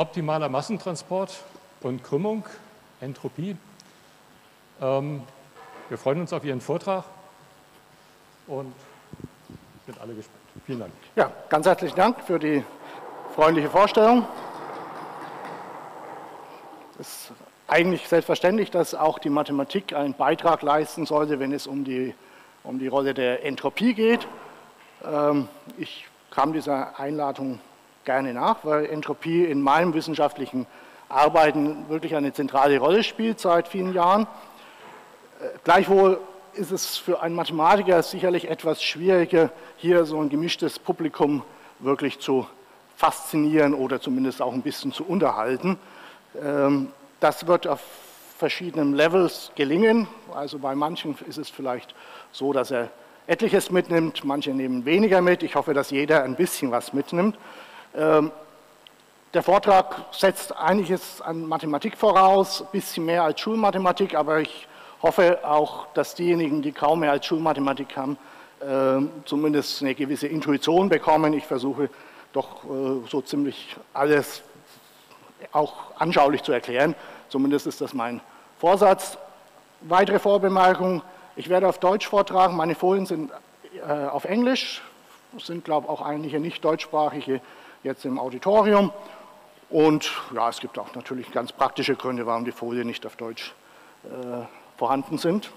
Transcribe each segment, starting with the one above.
optimaler Massentransport und Krümmung, Entropie. Ähm, wir freuen uns auf Ihren Vortrag und sind alle gespannt. Vielen Dank. Ja, ganz herzlichen Dank für die freundliche Vorstellung. Es ist eigentlich selbstverständlich, dass auch die Mathematik einen Beitrag leisten sollte, wenn es um die, um die Rolle der Entropie geht. Ähm, ich kam dieser Einladung gerne nach, weil Entropie in meinem wissenschaftlichen Arbeiten wirklich eine zentrale Rolle spielt seit vielen Jahren. Äh, gleichwohl ist es für einen Mathematiker sicherlich etwas schwieriger, hier so ein gemischtes Publikum wirklich zu faszinieren oder zumindest auch ein bisschen zu unterhalten. Ähm, das wird auf verschiedenen Levels gelingen. Also bei manchen ist es vielleicht so, dass er etliches mitnimmt, manche nehmen weniger mit. Ich hoffe, dass jeder ein bisschen was mitnimmt. Ähm, der Vortrag setzt einiges an Mathematik voraus, ein bisschen mehr als Schulmathematik, aber ich hoffe auch, dass diejenigen, die kaum mehr als Schulmathematik haben, ähm, zumindest eine gewisse Intuition bekommen. Ich versuche doch äh, so ziemlich alles auch anschaulich zu erklären. Zumindest ist das mein Vorsatz. Weitere Vorbemerkungen. Ich werde auf Deutsch vortragen. Meine Folien sind äh, auf Englisch. Sind, glaube ich, auch einige nicht deutschsprachige jetzt im Auditorium. Und ja, es gibt auch natürlich ganz praktische Gründe, warum die Folien nicht auf Deutsch äh, vorhanden sind.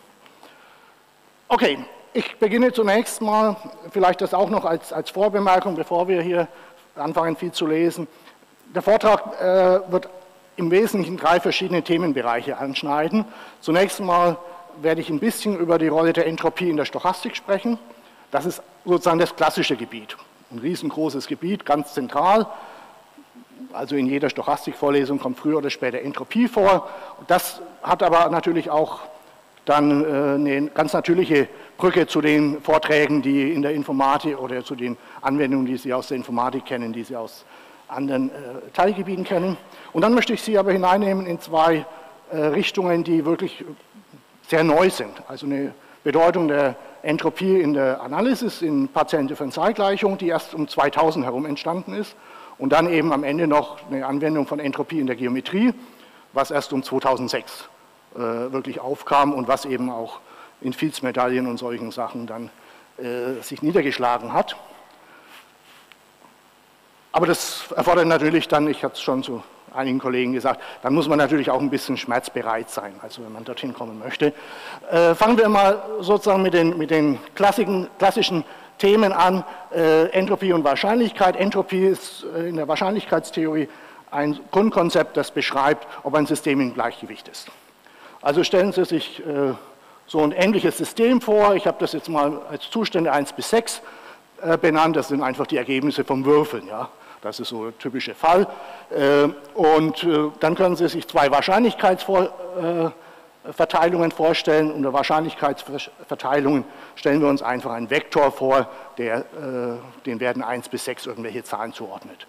Okay, ich beginne zunächst mal, vielleicht das auch noch als, als Vorbemerkung, bevor wir hier anfangen viel zu lesen. Der Vortrag äh, wird im Wesentlichen drei verschiedene Themenbereiche anschneiden. Zunächst mal werde ich ein bisschen über die Rolle der Entropie in der Stochastik sprechen. Das ist sozusagen das klassische Gebiet. Ein riesengroßes Gebiet, ganz zentral. Also in jeder Stochastikvorlesung kommt früher oder später Entropie vor. Das hat aber natürlich auch dann äh, eine ganz natürliche Brücke zu den Vorträgen, die in der Informatik oder zu den Anwendungen, die Sie aus der Informatik kennen, die Sie aus anderen äh, Teilgebieten kennen. Und dann möchte ich Sie aber hineinnehmen in zwei äh, Richtungen, die wirklich sehr neu sind. Also eine Bedeutung der Entropie in der Analysis, in partiellen Differentialgleichung, die erst um 2000 herum entstanden ist. Und dann eben am Ende noch eine Anwendung von Entropie in der Geometrie, was erst um 2006 äh, wirklich aufkam und was eben auch in Fields-Medaillen und solchen Sachen dann äh, sich niedergeschlagen hat. Aber das erfordert natürlich dann, ich hatte es schon zu einigen Kollegen gesagt, dann muss man natürlich auch ein bisschen schmerzbereit sein, also wenn man dorthin kommen möchte. Äh, fangen wir mal sozusagen mit den, mit den klassischen, klassischen Themen an, äh, Entropie und Wahrscheinlichkeit. Entropie ist äh, in der Wahrscheinlichkeitstheorie ein Grundkonzept, das beschreibt, ob ein System im Gleichgewicht ist. Also stellen Sie sich äh, so ein ähnliches System vor, ich habe das jetzt mal als Zustände 1 bis 6 äh, benannt, das sind einfach die Ergebnisse vom Würfeln. Ja. Das ist so der typische Fall. Äh, und äh, dann können Sie sich zwei Wahrscheinlichkeitsverteilungen äh, vorstellen. Unter Wahrscheinlichkeitsverteilungen stellen wir uns einfach einen Vektor vor, der den Werten 1 bis 6 irgendwelche Zahlen zuordnet.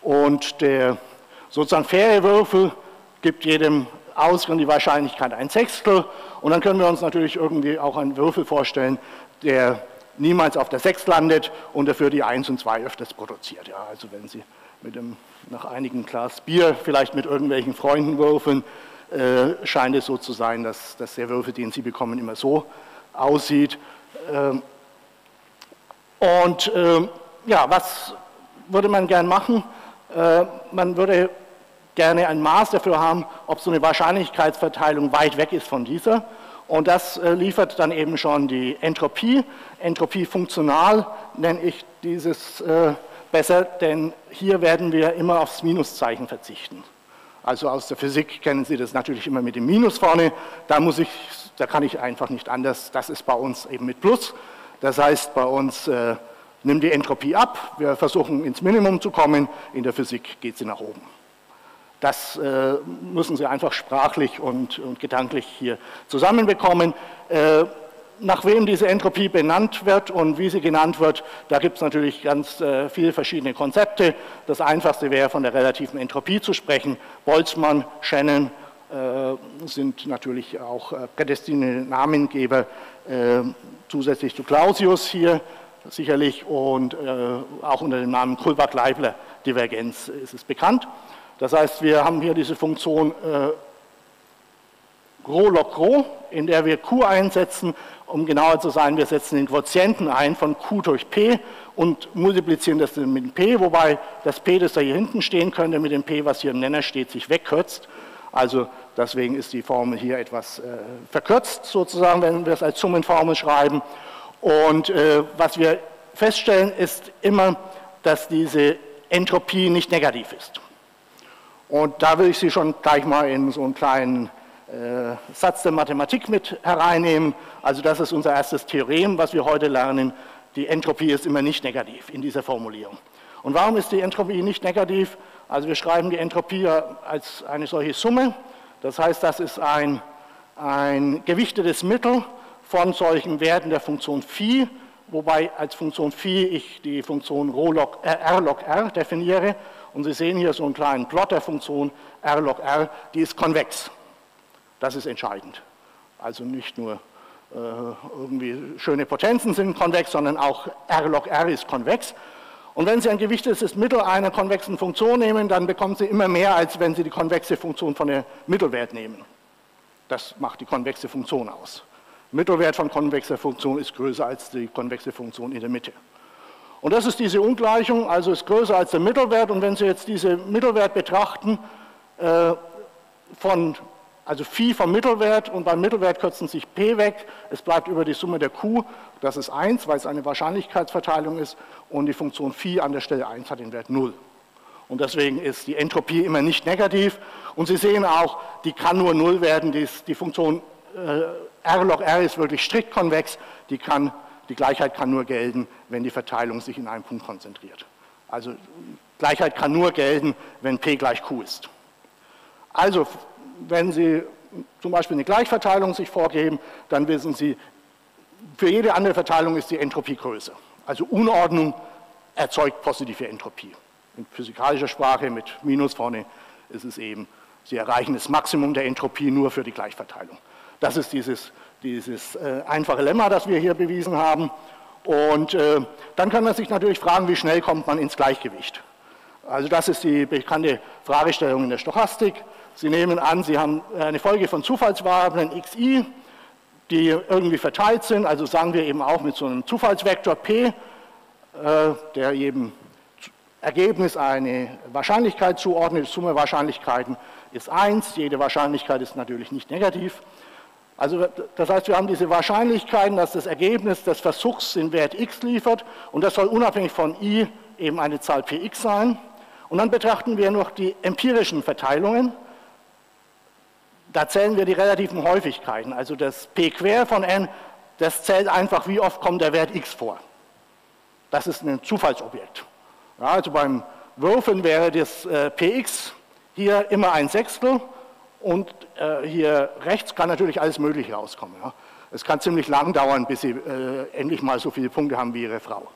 Und der sozusagen faire Würfel gibt jedem Ausgang die Wahrscheinlichkeit ein Sechstel. Und dann können wir uns natürlich irgendwie auch einen Würfel vorstellen, der niemals auf der 6 landet und dafür die 1 und 2 öfters produziert. Ja, also wenn Sie mit dem, nach einigen Glas Bier vielleicht mit irgendwelchen Freunden würfeln, äh, scheint es so zu sein, dass, dass der Würfel, den Sie bekommen, immer so aussieht. Ähm, und ähm, ja, was würde man gern machen? Äh, man würde gerne ein Maß dafür haben, ob so eine Wahrscheinlichkeitsverteilung weit weg ist von dieser. Und das äh, liefert dann eben schon die Entropie. Entropie funktional nenne ich dieses äh, besser, denn hier werden wir immer aufs Minuszeichen verzichten. Also aus der Physik kennen Sie das natürlich immer mit dem Minus vorne. Da, muss ich, da kann ich einfach nicht anders. Das ist bei uns eben mit Plus. Das heißt, bei uns äh, nimmt die Entropie ab. Wir versuchen ins Minimum zu kommen. In der Physik geht sie nach oben. Das äh, müssen Sie einfach sprachlich und, und gedanklich hier zusammenbekommen. Äh, nach wem diese Entropie benannt wird und wie sie genannt wird, da gibt es natürlich ganz äh, viele verschiedene Konzepte. Das einfachste wäre von der relativen Entropie zu sprechen. Boltzmann, Shannon äh, sind natürlich auch äh, prädestinierte Namengeber, äh, zusätzlich zu Clausius hier sicherlich und äh, auch unter dem Namen Kullback-Leibler-Divergenz ist es bekannt. Das heißt, wir haben hier diese Funktion Rho log Rho, in der wir Q einsetzen. Um genauer zu sein, wir setzen den Quotienten ein von Q durch P und multiplizieren das mit P, wobei das P, das da hier hinten stehen könnte, mit dem P, was hier im Nenner steht, sich wegkürzt. Also deswegen ist die Formel hier etwas äh, verkürzt, sozusagen, wenn wir es als Summenformel schreiben. Und äh, was wir feststellen, ist immer, dass diese Entropie nicht negativ ist. Und da will ich Sie schon gleich mal in so einen kleinen äh, Satz der Mathematik mit hereinnehmen. Also das ist unser erstes Theorem, was wir heute lernen. Die Entropie ist immer nicht negativ in dieser Formulierung. Und warum ist die Entropie nicht negativ? Also wir schreiben die Entropie als eine solche Summe. Das heißt, das ist ein, ein gewichtetes Mittel von solchen Werten der Funktion Phi, wobei als Funktion Phi ich die Funktion log, äh, R log R definiere. Und Sie sehen hier so einen kleinen Plot der Funktion R log R, die ist konvex. Das ist entscheidend. Also nicht nur irgendwie schöne Potenzen sind konvex, sondern auch R log R ist konvex. Und wenn Sie ein gewichtetes Mittel einer konvexen Funktion nehmen, dann bekommen Sie immer mehr, als wenn Sie die konvexe Funktion von der Mittelwert nehmen. Das macht die konvexe Funktion aus. Mittelwert von konvexer Funktion ist größer als die konvexe Funktion in der Mitte. Und das ist diese Ungleichung, also ist größer als der Mittelwert. Und wenn Sie jetzt diesen Mittelwert betrachten, äh, von also Phi vom Mittelwert und beim Mittelwert kürzen sich P weg. Es bleibt über die Summe der Q, das ist 1, weil es eine Wahrscheinlichkeitsverteilung ist und die Funktion Phi an der Stelle 1 hat den Wert 0. Und deswegen ist die Entropie immer nicht negativ. Und Sie sehen auch, die kann nur 0 werden. Die, die Funktion äh, R log R ist wirklich strikt konvex. Die, kann, die Gleichheit kann nur gelten, wenn die Verteilung sich in einem Punkt konzentriert. Also Gleichheit kann nur gelten, wenn P gleich Q ist. Also wenn Sie zum Beispiel eine Gleichverteilung sich vorgeben, dann wissen Sie, für jede andere Verteilung ist die Entropie größer. Also Unordnung erzeugt positive Entropie. In physikalischer Sprache mit Minus vorne ist es eben, Sie erreichen das Maximum der Entropie nur für die Gleichverteilung. Das ist dieses, dieses äh, einfache Lemma, das wir hier bewiesen haben. Und äh, dann kann man sich natürlich fragen, wie schnell kommt man ins Gleichgewicht. Also das ist die bekannte Fragestellung in der Stochastik. Sie nehmen an, Sie haben eine Folge von Zufallsvariablen xi, die irgendwie verteilt sind, also sagen wir eben auch mit so einem Zufallsvektor p, äh, der eben Ergebnis eine Wahrscheinlichkeit zuordnet, Summe Wahrscheinlichkeiten ist 1, jede Wahrscheinlichkeit ist natürlich nicht negativ. Also das heißt, wir haben diese Wahrscheinlichkeiten, dass das Ergebnis des Versuchs den Wert x liefert und das soll unabhängig von i eben eine Zahl px sein. Und dann betrachten wir noch die empirischen Verteilungen. Da zählen wir die relativen Häufigkeiten. Also das p quer von n, das zählt einfach, wie oft kommt der Wert x vor. Das ist ein Zufallsobjekt. Ja, also beim Würfeln wäre das äh, px hier immer ein Sechstel und äh, hier rechts kann natürlich alles Mögliche rauskommen. Ja. Es kann ziemlich lang dauern, bis Sie äh, endlich mal so viele Punkte haben wie Ihre Frau.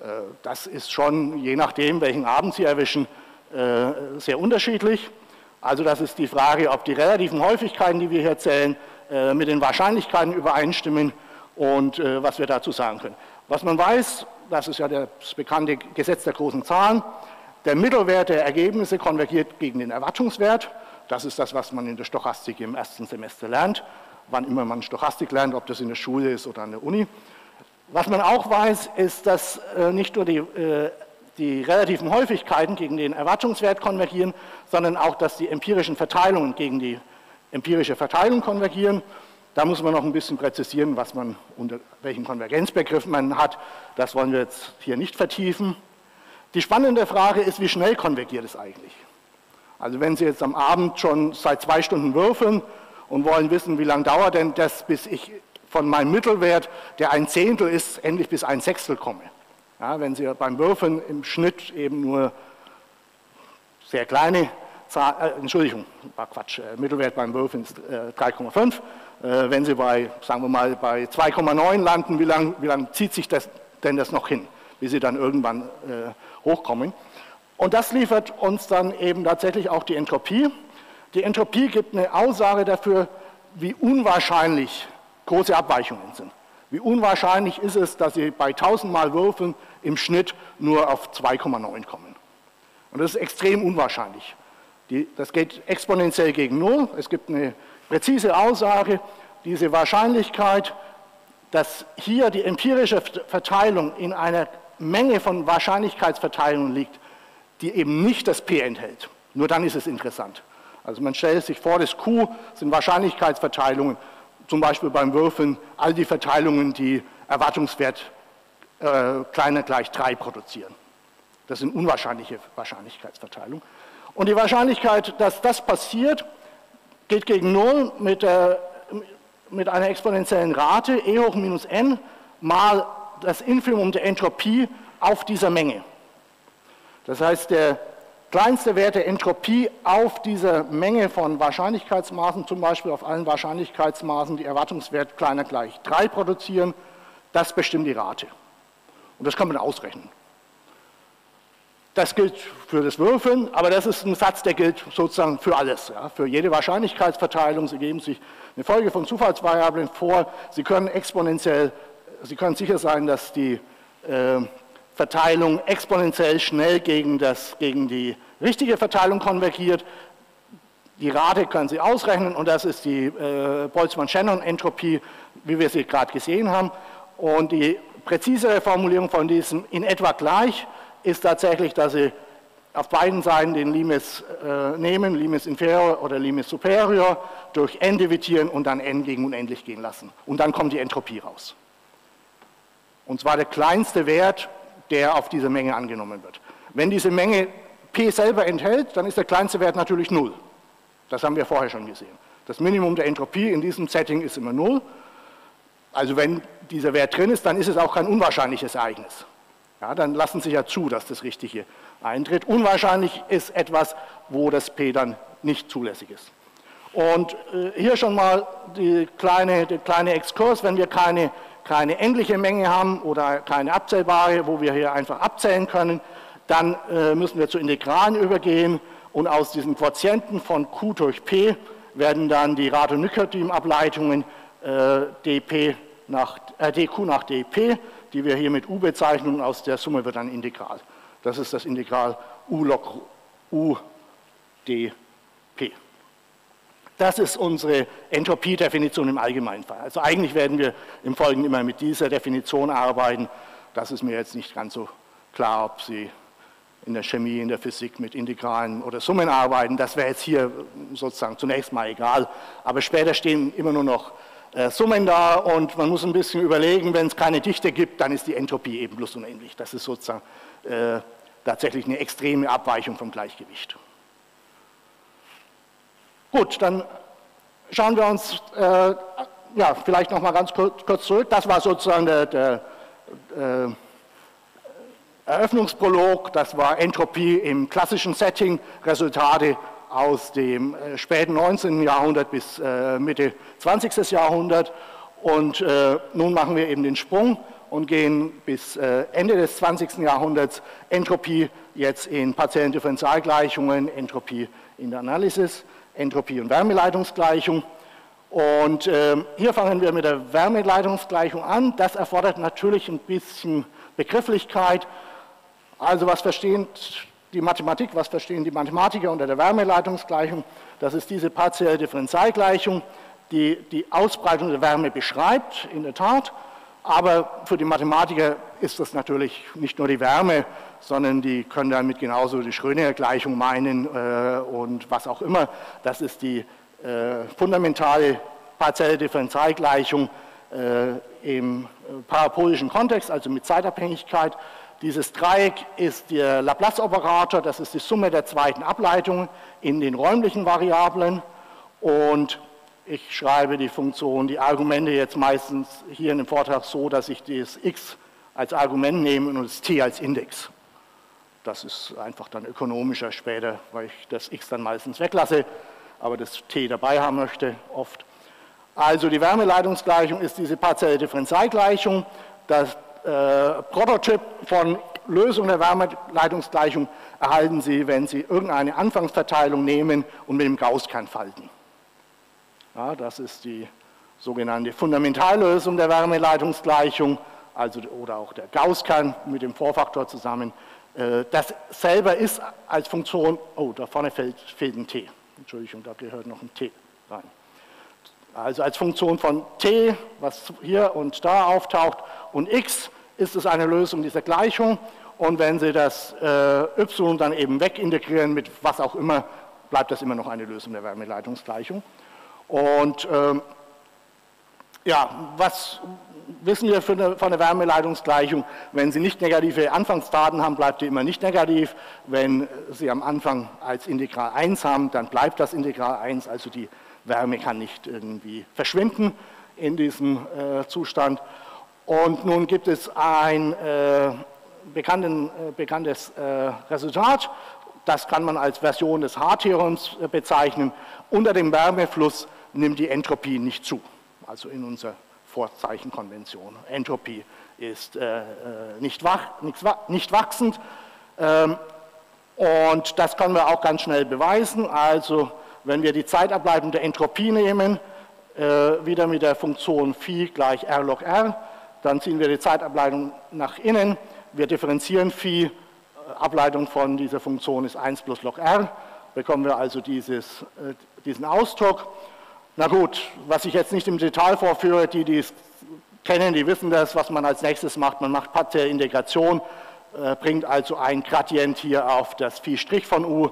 Äh, das ist schon, je nachdem, welchen Abend Sie erwischen, äh, sehr unterschiedlich. Also das ist die Frage, ob die relativen Häufigkeiten, die wir hier zählen, äh, mit den Wahrscheinlichkeiten übereinstimmen und äh, was wir dazu sagen können. Was man weiß, das ist ja das bekannte Gesetz der großen Zahlen, der Mittelwert der Ergebnisse konvergiert gegen den Erwartungswert. Das ist das, was man in der Stochastik im ersten Semester lernt, wann immer man Stochastik lernt, ob das in der Schule ist oder an der Uni. Was man auch weiß, ist, dass äh, nicht nur die die relativen Häufigkeiten gegen den Erwartungswert konvergieren, sondern auch, dass die empirischen Verteilungen gegen die empirische Verteilung konvergieren. Da muss man noch ein bisschen präzisieren, was man unter welchen Konvergenzbegriff man hat. Das wollen wir jetzt hier nicht vertiefen. Die spannende Frage ist, wie schnell konvergiert es eigentlich? Also wenn Sie jetzt am Abend schon seit zwei Stunden würfeln und wollen wissen, wie lange dauert denn das, bis ich von meinem Mittelwert, der ein Zehntel ist, endlich bis ein Sechstel komme. Ja, wenn Sie beim Würfeln im Schnitt eben nur sehr kleine Zahl, äh, Entschuldigung, war Quatsch, äh, Mittelwert beim Würfeln ist äh, 3,5. Äh, wenn Sie bei, sagen wir mal, bei 2,9 landen, wie lange wie lang zieht sich das denn das noch hin, bis Sie dann irgendwann äh, hochkommen? Und das liefert uns dann eben tatsächlich auch die Entropie. Die Entropie gibt eine Aussage dafür, wie unwahrscheinlich große Abweichungen sind. Wie unwahrscheinlich ist es, dass Sie bei 1000 Mal Würfeln im Schnitt nur auf 2,9 kommen. Und das ist extrem unwahrscheinlich. Die, das geht exponentiell gegen Null. Es gibt eine präzise Aussage, diese Wahrscheinlichkeit, dass hier die empirische Verteilung in einer Menge von Wahrscheinlichkeitsverteilungen liegt, die eben nicht das P enthält. Nur dann ist es interessant. Also man stellt sich vor, das Q sind Wahrscheinlichkeitsverteilungen, zum Beispiel beim Würfeln all die Verteilungen, die Erwartungswert äh, kleiner gleich 3 produzieren. Das sind unwahrscheinliche Wahrscheinlichkeitsverteilungen. Und die Wahrscheinlichkeit, dass das passiert, geht gegen Null mit, der, mit einer exponentiellen Rate e hoch minus n mal das Infimum der Entropie auf dieser Menge. Das heißt, der kleinste Wert der Entropie auf dieser Menge von Wahrscheinlichkeitsmaßen, zum Beispiel auf allen Wahrscheinlichkeitsmaßen, die Erwartungswert kleiner gleich 3 produzieren, das bestimmt die Rate. Und das kann man ausrechnen. Das gilt für das Würfeln, aber das ist ein Satz, der gilt sozusagen für alles. Ja. Für jede Wahrscheinlichkeitsverteilung. Sie geben sich eine Folge von Zufallsvariablen vor. Sie können exponentiell, Sie können sicher sein, dass die äh, Verteilung exponentiell schnell gegen, das, gegen die richtige Verteilung konvergiert. Die Rate können Sie ausrechnen und das ist die äh, Boltzmann-Shannon-Entropie, wie wir sie gerade gesehen haben. Und die präzisere Formulierung von diesem in etwa gleich ist tatsächlich, dass Sie auf beiden Seiten den Limes äh, nehmen, Limes inferior oder Limes superior, durch n dividieren und dann n gegen unendlich gehen lassen. Und dann kommt die Entropie raus. Und zwar der kleinste Wert der auf diese Menge angenommen wird. Wenn diese Menge P selber enthält, dann ist der kleinste Wert natürlich 0. Das haben wir vorher schon gesehen. Das Minimum der Entropie in diesem Setting ist immer 0. Also wenn dieser Wert drin ist, dann ist es auch kein unwahrscheinliches Ereignis. Ja, dann lassen Sie ja zu, dass das Richtige eintritt. Unwahrscheinlich ist etwas, wo das P dann nicht zulässig ist. Und äh, hier schon mal kleine, der kleine Exkurs, wenn wir keine keine endliche Menge haben oder keine abzählbare, wo wir hier einfach abzählen können, dann äh, müssen wir zu Integralen übergehen und aus diesen Quotienten von Q durch P werden dann die Radonyklotin-Ableitungen äh, dp nach, äh, dq nach dp, die wir hier mit u bezeichnen, und aus der Summe wird dann Integral. Das ist das Integral u log u dp. Das ist unsere Entropiedefinition im Allgemeinfall. Also eigentlich werden wir im Folgenden immer mit dieser Definition arbeiten. Das ist mir jetzt nicht ganz so klar, ob Sie in der Chemie, in der Physik mit Integralen oder Summen arbeiten. Das wäre jetzt hier sozusagen zunächst mal egal. Aber später stehen immer nur noch äh, Summen da und man muss ein bisschen überlegen, wenn es keine Dichte gibt, dann ist die Entropie eben bloß unendlich. Das ist sozusagen äh, tatsächlich eine extreme Abweichung vom Gleichgewicht. Gut, dann schauen wir uns äh, ja, vielleicht noch mal ganz kurz, kurz, zurück. Das war sozusagen der, der äh, Eröffnungsprolog, das war Entropie im klassischen Setting, Resultate aus dem äh, späten 19. Jahrhundert bis äh, Mitte 20. Jahrhundert. Und äh, nun machen wir eben den Sprung und gehen bis Ende des 20. Jahrhunderts Entropie jetzt in partiellen Differentialgleichungen, Entropie in der Analysis. Entropie- und Wärmeleitungsgleichung. Und äh, hier fangen wir mit der Wärmeleitungsgleichung an. Das erfordert natürlich ein bisschen Begrifflichkeit. Also was verstehen die Mathematik, was verstehen die Mathematiker unter der Wärmeleitungsgleichung? Das ist diese partielle Differentialgleichung, die die Ausbreitung der Wärme beschreibt, in der Tat. Aber für die Mathematiker ist das natürlich nicht nur die Wärme, sondern die können damit genauso die Schrödinger-Gleichung meinen äh, und was auch immer. Das ist die äh, fundamentale partielle Differentialgleichung äh, im äh, parabolischen Kontext, also mit Zeitabhängigkeit. Dieses Dreieck ist der Laplace-Operator, das ist die Summe der zweiten Ableitung in den räumlichen Variablen und ich schreibe die Funktion, die Argumente jetzt meistens hier in dem Vortrag so, dass ich das x als Argument nehme und das t als Index. Das ist einfach dann ökonomischer später, weil ich das x dann meistens weglasse, aber das t dabei haben möchte oft. Also die Wärmeleitungsgleichung ist diese partielle Differentialgleichung. Das äh, Prototyp von Lösung der Wärmeleitungsgleichung erhalten Sie, wenn Sie irgendeine Anfangsverteilung nehmen und mit dem Gaußkern falten. Ja, das ist die sogenannte Fundamentallösung der Wärmeleitungsgleichung, also, oder auch der Gaußkern mit dem Vorfaktor zusammen. Äh, das selber ist als Funktion, oh, da vorne fehlt, fehlt ein T. Entschuldigung, da gehört noch ein T rein. Also als Funktion von t, was hier und da auftaucht, und x ist es eine Lösung dieser Gleichung. Und wenn Sie das äh, y dann eben wegintegrieren mit was auch immer, bleibt das immer noch eine Lösung der Wärmeleitungsgleichung. Und ähm, ja, was wissen wir eine, von der Wärmeleitungsgleichung? Wenn Sie nicht negative Anfangsdaten haben, bleibt die immer nicht negativ. Wenn Sie am Anfang als Integral 1 haben, dann bleibt das Integral 1, also die Wärme kann nicht irgendwie verschwinden in diesem äh, Zustand. Und nun gibt es ein äh, bekannten, äh, bekanntes äh, Resultat, das kann man als Version des H-Theorems äh, bezeichnen. Unter dem Wärmefluss nimmt die Entropie nicht zu, also in unserer Vorzeichenkonvention. Entropie ist äh, nicht, wach, nicht wachsend ähm, und das können wir auch ganz schnell beweisen. Also wenn wir die Zeitableitung der Entropie nehmen, äh, wieder mit der Funktion phi gleich r log r, dann ziehen wir die Zeitableitung nach innen, wir differenzieren phi, äh, Ableitung von dieser Funktion ist 1 plus log r, bekommen wir also dieses, äh, diesen Ausdruck. Na gut, was ich jetzt nicht im Detail vorführe, die, die es kennen, die wissen das, was man als nächstes macht. Man macht partielle Integration, äh, bringt also ein Gradient hier auf das Phi' von u,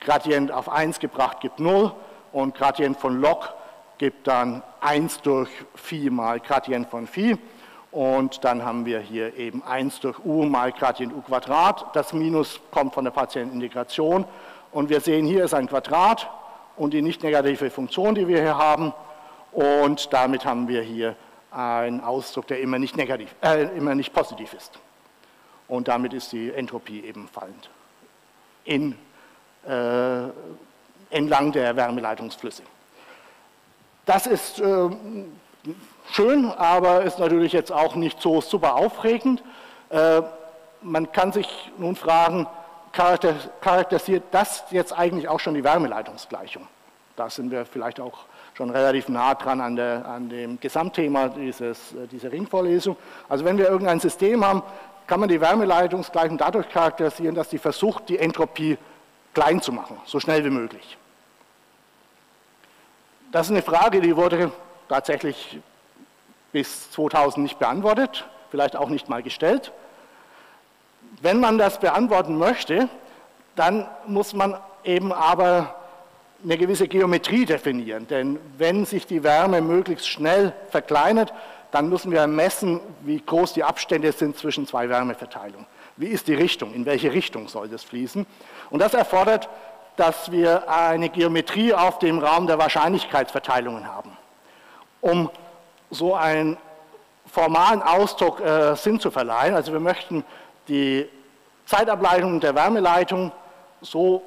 Gradient auf 1 gebracht gibt 0 und Gradient von log gibt dann 1 durch Phi mal Gradient von Phi und dann haben wir hier eben 1 durch u mal Gradient u Quadrat. Das Minus kommt von der partiellen Integration und wir sehen, hier ist ein Quadrat und die nicht negative Funktion, die wir hier haben und damit haben wir hier einen Ausdruck, der immer nicht, negativ, äh, immer nicht positiv ist. Und damit ist die Entropie eben fallend in entlang der Wärmeleitungsflüsse. Das ist äh, schön, aber ist natürlich jetzt auch nicht so super aufregend. Äh, man kann sich nun fragen, charakterisiert das jetzt eigentlich auch schon die Wärmeleitungsgleichung? Da sind wir vielleicht auch schon relativ nah dran an, der, an dem Gesamtthema dieses, äh, dieser Ringvorlesung. Also wenn wir irgendein System haben, kann man die Wärmeleitungsgleichung dadurch charakterisieren, dass die versucht, die Entropie klein zu machen, so schnell wie möglich. Das ist eine Frage, die wurde tatsächlich bis 2000 nicht beantwortet, vielleicht auch nicht mal gestellt. Wenn man das beantworten möchte, dann muss man eben aber eine gewisse Geometrie definieren, denn wenn sich die Wärme möglichst schnell verkleinert, dann müssen wir messen, wie groß die Abstände sind zwischen zwei Wärmeverteilungen. Wie ist die Richtung? In welche Richtung soll das fließen? Und das erfordert, dass wir eine Geometrie auf dem Raum der Wahrscheinlichkeitsverteilungen haben. Um so einen formalen Ausdruck äh, Sinn zu verleihen, also wir möchten die Zeitableitung der Wärmeleitung so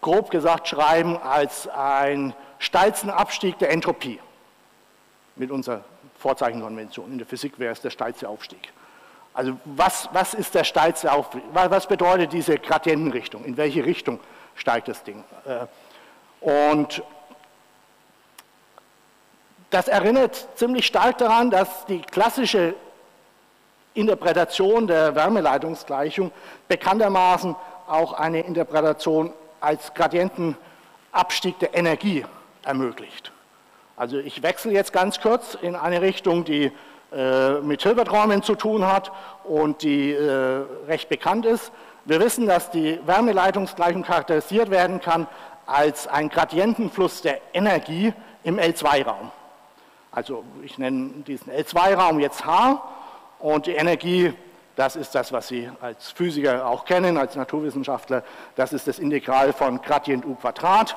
grob gesagt schreiben als einen steilsten Abstieg der Entropie mit unserer Vorzeichenkonvention. In der Physik wäre es der steilste Aufstieg. Also was, was ist der steilste Aufstieg? Was bedeutet diese Gradientenrichtung? In welche Richtung steigt das Ding? Äh, und das erinnert ziemlich stark daran, dass die klassische Interpretation der Wärmeleitungsgleichung bekanntermaßen auch eine Interpretation als Gradientenabstieg der Energie ermöglicht. Also ich wechsle jetzt ganz kurz in eine Richtung, die mit Hilberträumen zu tun hat und die äh, recht bekannt ist. Wir wissen, dass die Wärmeleitungsgleichung charakterisiert werden kann als ein Gradientenfluss der Energie im L2-Raum. Also ich nenne diesen L2-Raum jetzt H und die Energie, das ist das, was Sie als Physiker auch kennen, als Naturwissenschaftler, das ist das Integral von Gradient U Quadrat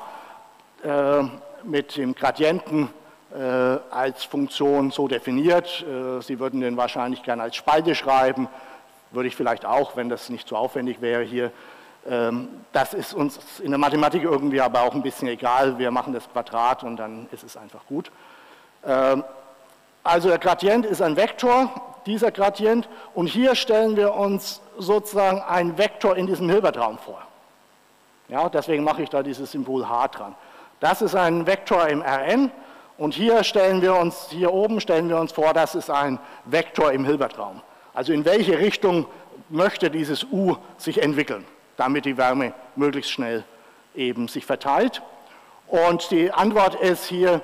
äh, mit dem Gradienten äh, als Funktion so definiert. Äh, Sie würden den wahrscheinlich gerne als Spalte schreiben, würde ich vielleicht auch, wenn das nicht so aufwendig wäre hier. Ähm, das ist uns in der Mathematik irgendwie aber auch ein bisschen egal. Wir machen das Quadrat und dann ist es einfach gut. Ähm, also der Gradient ist ein Vektor, dieser Gradient, und hier stellen wir uns sozusagen einen Vektor in diesem Hilbertraum vor. Ja, deswegen mache ich da dieses Symbol h dran. Das ist ein Vektor im Rn und hier stellen wir uns, hier oben stellen wir uns vor, das ist ein Vektor im Hilbertraum. Also in welche Richtung möchte dieses U sich entwickeln, damit die Wärme möglichst schnell eben sich verteilt. Und die Antwort ist hier,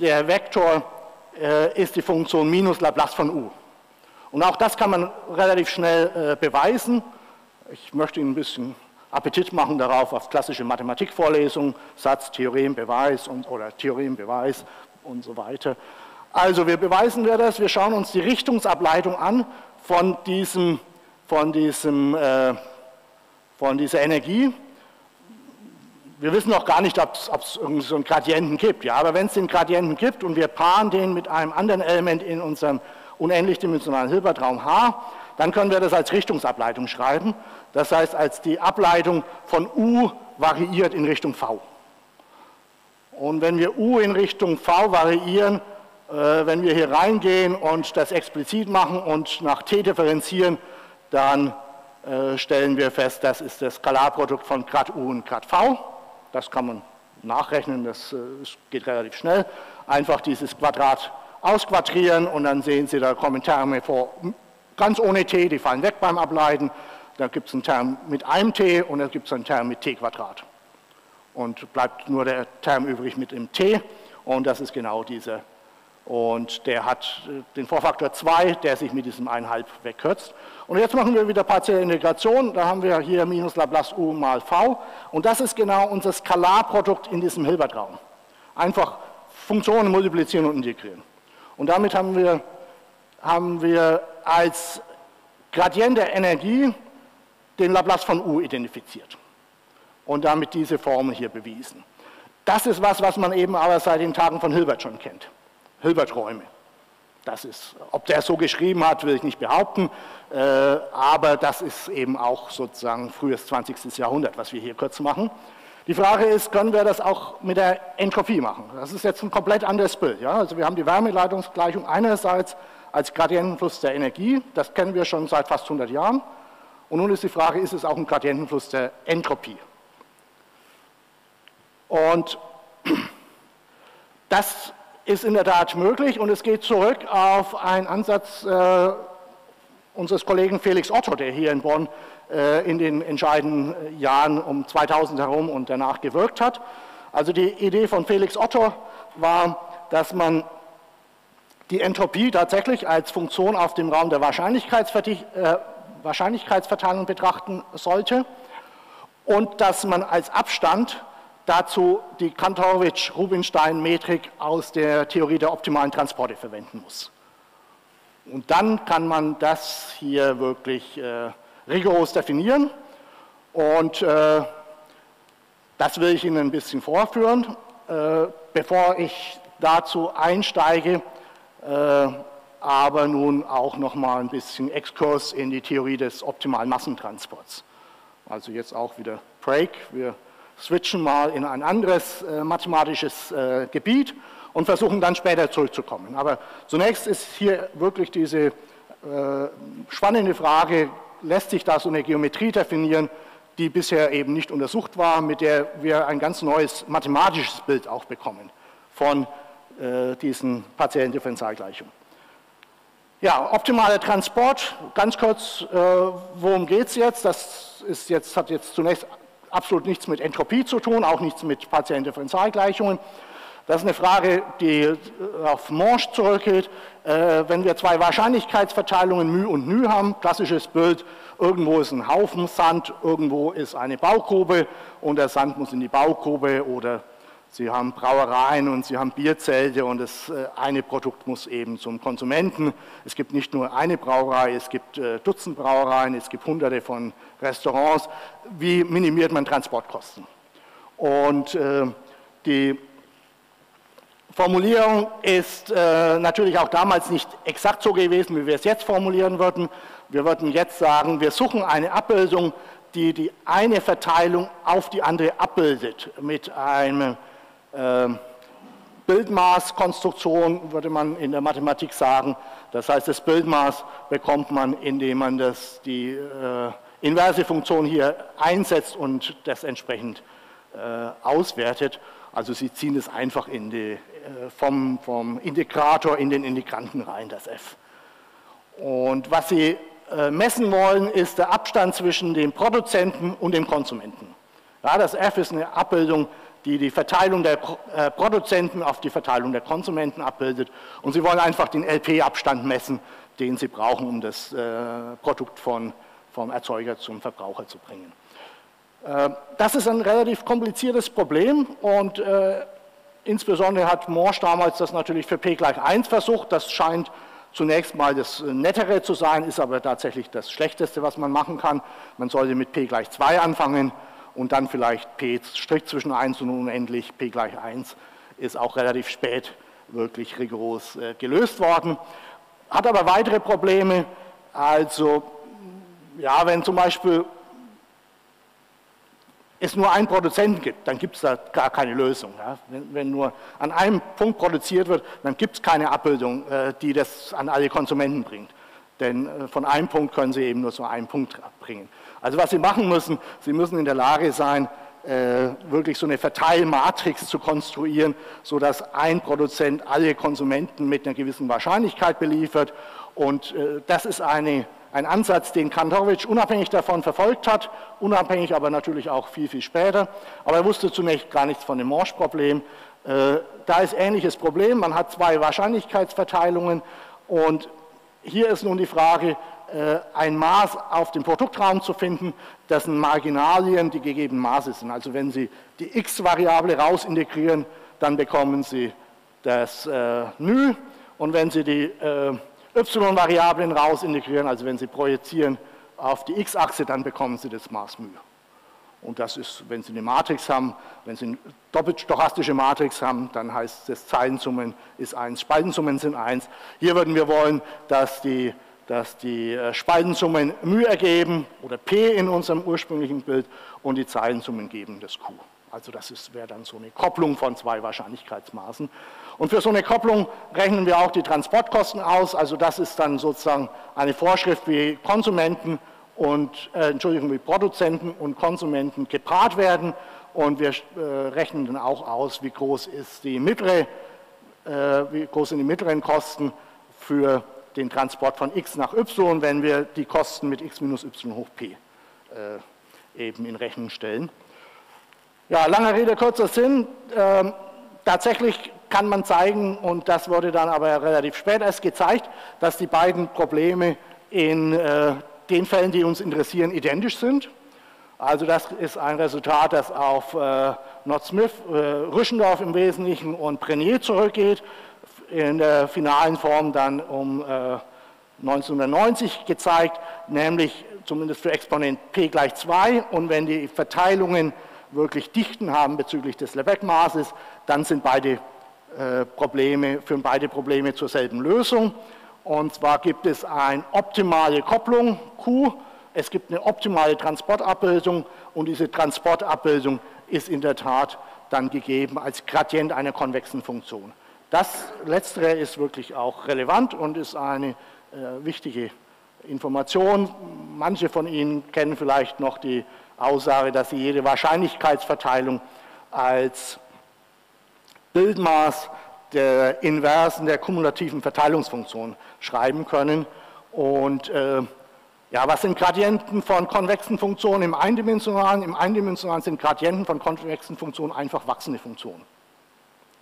der Vektor äh, ist die Funktion minus Laplace von U. Und auch das kann man relativ schnell äh, beweisen. Ich möchte Ihnen ein bisschen Appetit machen darauf, auf klassische Mathematikvorlesungen, Satz, Theorem, Beweis und, oder Theorem, Beweis und so weiter. Also, wie beweisen wir das? Wir schauen uns die Richtungsableitung an von, diesem, von, diesem, äh, von dieser Energie. Wir wissen noch gar nicht, ob es irgendwie so einen Gradienten gibt. Ja? Aber wenn es den Gradienten gibt und wir paaren den mit einem anderen Element in unserem unendlich dimensionalen Hilbertraum H, dann können wir das als Richtungsableitung schreiben. Das heißt, als die Ableitung von U variiert in Richtung V. Und wenn wir U in Richtung V variieren, äh, wenn wir hier reingehen und das explizit machen und nach T differenzieren, dann äh, stellen wir fest, das ist das Skalarprodukt von Grad U und Grad V. Das kann man nachrechnen, das, äh, geht relativ schnell. Einfach dieses Quadrat ausquadrieren und dann sehen Sie, da kommen Terme vor, ganz ohne t, die fallen weg beim Ableiten. Da gibt es einen Term mit einem t und da gibt es einen Term mit t Quadrat. Und bleibt nur der Term übrig mit dem t und das ist genau dieser. Und der hat äh, den Vorfaktor 2, der sich mit diesem 1,5 wegkürzt. Und jetzt machen wir wieder partielle Integration. Da haben wir hier minus Laplace u mal v. Und das ist genau unser Skalarprodukt in diesem Hilbertraum. Einfach Funktionen multiplizieren und integrieren. Und damit haben wir, haben wir als Gradient der Energie den Laplace von U identifiziert und damit diese Formel hier bewiesen. Das ist was, was man eben aber seit den Tagen von Hilbert schon kennt. Hilbert-Räume. Das ist, ob der so geschrieben hat, will ich nicht behaupten, äh, aber das ist eben auch sozusagen frühes 20. Jahrhundert, was wir hier kurz machen. Die Frage ist, können wir das auch mit der Entropie machen? Das ist jetzt ein komplett anderes Bild. Ja? Also wir haben die Wärmeleitungsgleichung einerseits als Gradientenfluss der Energie, das kennen wir schon seit fast 100 Jahren. Und nun ist die Frage, ist es auch ein Gradientenfluss der Entropie? Und das ist in der Tat möglich und es geht zurück auf einen Ansatz äh, unseres Kollegen Felix Otto, der hier in Bonn äh, in den entscheidenden Jahren um 2000 herum und danach gewirkt hat. Also die Idee von Felix Otto war, dass man die Entropie tatsächlich als Funktion auf dem Raum der äh, Wahrscheinlichkeitsverteilung betrachten sollte und dass man als Abstand dazu die Kantorowitsch-Rubinstein-Metrik aus der Theorie der optimalen Transporte verwenden muss. Und dann kann man das hier wirklich äh, rigoros definieren. Und äh, das will ich Ihnen ein bisschen vorführen. Äh, bevor ich dazu einsteige, äh, aber nun auch noch mal ein bisschen Exkurs in die Theorie des optimalen Massentransports. Also jetzt auch wieder Break. Wir switchen mal in ein anderes äh, mathematisches äh, Gebiet und versuchen dann später zurückzukommen. Aber zunächst ist hier wirklich diese äh, spannende Frage, lässt sich da so eine Geometrie definieren, die bisher eben nicht untersucht war, mit der wir ein ganz neues mathematisches Bild auch bekommen von diesen partiellen Differentialgleichungen. Ja, optimaler Transport, ganz kurz, worum geht es jetzt? Das ist jetzt, hat jetzt zunächst absolut nichts mit Entropie zu tun, auch nichts mit partiellen Differentialgleichungen. Das ist eine Frage, die äh, auf Monge zurückgeht. Äh, wenn wir zwei Wahrscheinlichkeitsverteilungen μ und ν haben, klassisches Bild, irgendwo ist ein Haufen Sand, irgendwo ist eine Baugrube und der Sand muss in die Baugrube oder Sie haben Brauereien und Sie haben Bierzelte und das äh, eine Produkt muss eben zum Konsumenten. Es gibt nicht nur eine Brauerei, es gibt Dutzend Brauereien, es gibt hunderte von Restaurants. Wie minimiert man Transportkosten? Und die Formulierung ist äh, natürlich auch damals nicht exakt so gewesen, wie wir es jetzt formulieren würden. Wir würden jetzt sagen, wir suchen eine Abbildung, die die eine Verteilung auf die andere abbildet. Mit einer äh, Bildmaßkonstruktion würde man in der Mathematik sagen. Das heißt, das Bildmaß bekommt man, indem man das, die äh, inverse Funktion hier einsetzt und das entsprechend äh, auswertet. Also Sie ziehen es einfach in die, äh, vom, vom Integrator in den Integranten rein, das f. Und was Sie äh, messen wollen, ist der Abstand zwischen dem Produzenten und dem Konsumenten. Ja, das F ist eine Abbildung, die die Verteilung der äh, Produzenten auf die Verteilung der Konsumenten abbildet. Und Sie wollen einfach den LP-Abstand messen, den Sie brauchen, um das äh, Produkt von, vom Erzeuger zum Verbraucher zu bringen. Das ist ein relativ kompliziertes Problem und insbesondere hat Morsch damals das natürlich für P gleich 1 versucht. Das scheint zunächst mal das Nettere zu sein, ist aber tatsächlich das Schlechteste, was man machen kann. Man sollte mit p gleich 2 anfangen und dann vielleicht p Strich zwischen 1 und unendlich, p gleich 1 ist auch relativ spät wirklich rigoros äh, gelöst worden. Hat aber weitere Probleme, also ja, wenn zum Beispiel es nur einen Produzenten gibt, dann gibt es da gar keine Lösung. Ja. Wenn, wenn, nur an einem Punkt produziert wird, dann gibt es keine Abbildung, äh, die das an alle Konsumenten bringt. Denn äh, von einem Punkt können Sie eben nur so einen Punkt abbringen. Also was Sie machen müssen, Sie müssen in der Lage sein, äh, wirklich so eine Verteilmatrix zu konstruieren, sodass ein Produzent alle Konsumenten mit einer gewissen Wahrscheinlichkeit beliefert. Und äh, das ist eine ein Ansatz, den Kantorowitsch unabhängig davon verfolgt hat, unabhängig aber natürlich auch viel, viel später. Aber er wusste zunächst gar nichts von dem Morsch-Problem. Äh, da ist ähnliches Problem, man hat zwei Wahrscheinlichkeitsverteilungen und hier ist nun die Frage, ein Maß auf dem Produktraum zu finden, dessen Marginalien die gegebenen Maße sind. Also wenn Sie die x-Variable rausintegrieren, dann bekommen Sie das äh, Nü und wenn Sie die äh, y-Variablen raus integrieren, also wenn Sie projizieren auf die x-Achse, dann bekommen Sie das Maß μ. Und das ist, wenn Sie eine Matrix haben, wenn Sie eine doppelt stochastische Matrix haben, dann heißt es, Zeilensummen ist 1, Spaltensummen sind 1. Hier würden wir wollen, dass die, dass die äh, Spaltensummen μ ergeben oder p in unserem ursprünglichen Bild und die Zeilensummen geben das q. Also das wäre dann so eine Kopplung von zwei Wahrscheinlichkeitsmaßen. Und für so eine Kopplung rechnen wir auch die Transportkosten aus. Also das ist dann sozusagen eine Vorschrift, wie Konsumenten und äh, Entschuldigung, wie Produzenten und Konsumenten gepaart werden. Und wir äh, rechnen dann auch aus, wie groß ist die mittlere, äh, wie groß sind die mittleren Kosten für den Transport von x nach y, wenn wir die Kosten mit x minus y hoch p äh, eben in Rechnung stellen. Ja, lange Rede, kurzer Sinn. Ähm, tatsächlich kann man zeigen, und das wurde dann aber relativ spät erst gezeigt, dass die beiden Probleme in äh, den Fällen, die uns interessieren, identisch sind. Also das ist ein Resultat, das auf äh, Not Smith, äh, Rüschendorf im Wesentlichen und Prenier zurückgeht, in der finalen Form dann um äh, 1990 gezeigt, nämlich zumindest für Exponent p gleich 2 und wenn die Verteilungen wirklich Dichten haben bezüglich des Lebesgue-Maßes, dann sind beide äh, Probleme, führen beide Probleme zur selben Lösung. Und zwar gibt es eine optimale Kopplung Q, es gibt eine optimale Transportabbildung und diese Transportabbildung ist in der Tat dann gegeben als Gradient einer konvexen Funktion. Das Letztere ist wirklich auch relevant und ist eine äh, wichtige Information. Manche von Ihnen kennen vielleicht noch die Aussage, dass Sie jede Wahrscheinlichkeitsverteilung als Bildmaß der Inversen der kumulativen Verteilungsfunktion schreiben können. Und äh, ja, was sind Gradienten von konvexen Funktionen im Eindimensionalen? Im Eindimensionalen sind Gradienten von konvexen Funktionen einfach wachsende Funktionen.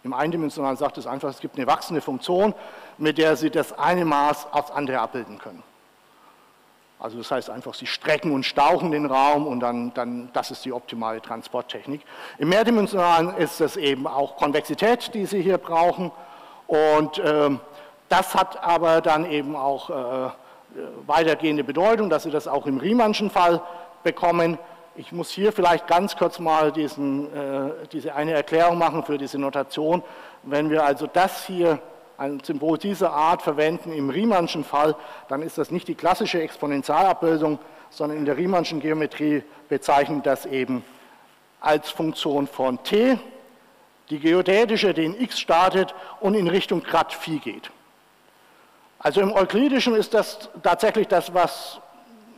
Im Eindimensionalen sagt es einfach, es gibt eine wachsende Funktion, mit der Sie das eine Maß aufs andere abbilden können. Also das heißt einfach, sie strecken und stauchen den Raum und dann, dann das ist die optimale Transporttechnik. Im Mehrdimensionalen ist es eben auch Konvexität, die Sie hier brauchen und äh, das hat aber dann eben auch äh, weitergehende Bedeutung, dass Sie das auch im Riemannschen Fall bekommen. Ich muss hier vielleicht ganz kurz mal diesen, äh, diese eine Erklärung machen für diese Notation. Wenn wir also das hier ein Symbol dieser Art verwenden im Riemannschen Fall, dann ist das nicht die klassische Exponentialabbildung, sondern in der Riemannschen Geometrie bezeichnet das eben als Funktion von t, die geodätische, die in x startet und in Richtung Grad Phi geht. Also im Euklidischen ist das tatsächlich das, was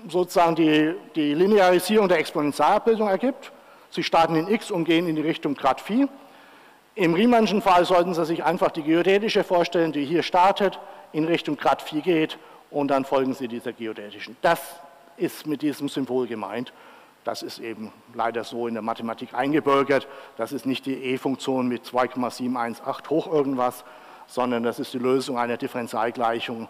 sozusagen die, die Linearisierung der Exponentialabbildung ergibt. Sie starten in x und gehen in die Richtung Grad Phi. Im Riemannschen Fall sollten Sie sich einfach die geodätische vorstellen, die hier startet, in Richtung Grad 4 geht und dann folgen Sie dieser geodätischen. Das ist mit diesem Symbol gemeint. Das ist eben leider so in der Mathematik eingebürgert. Das ist nicht die E-Funktion mit 2,718 hoch irgendwas, sondern das ist die Lösung einer Differentialgleichung,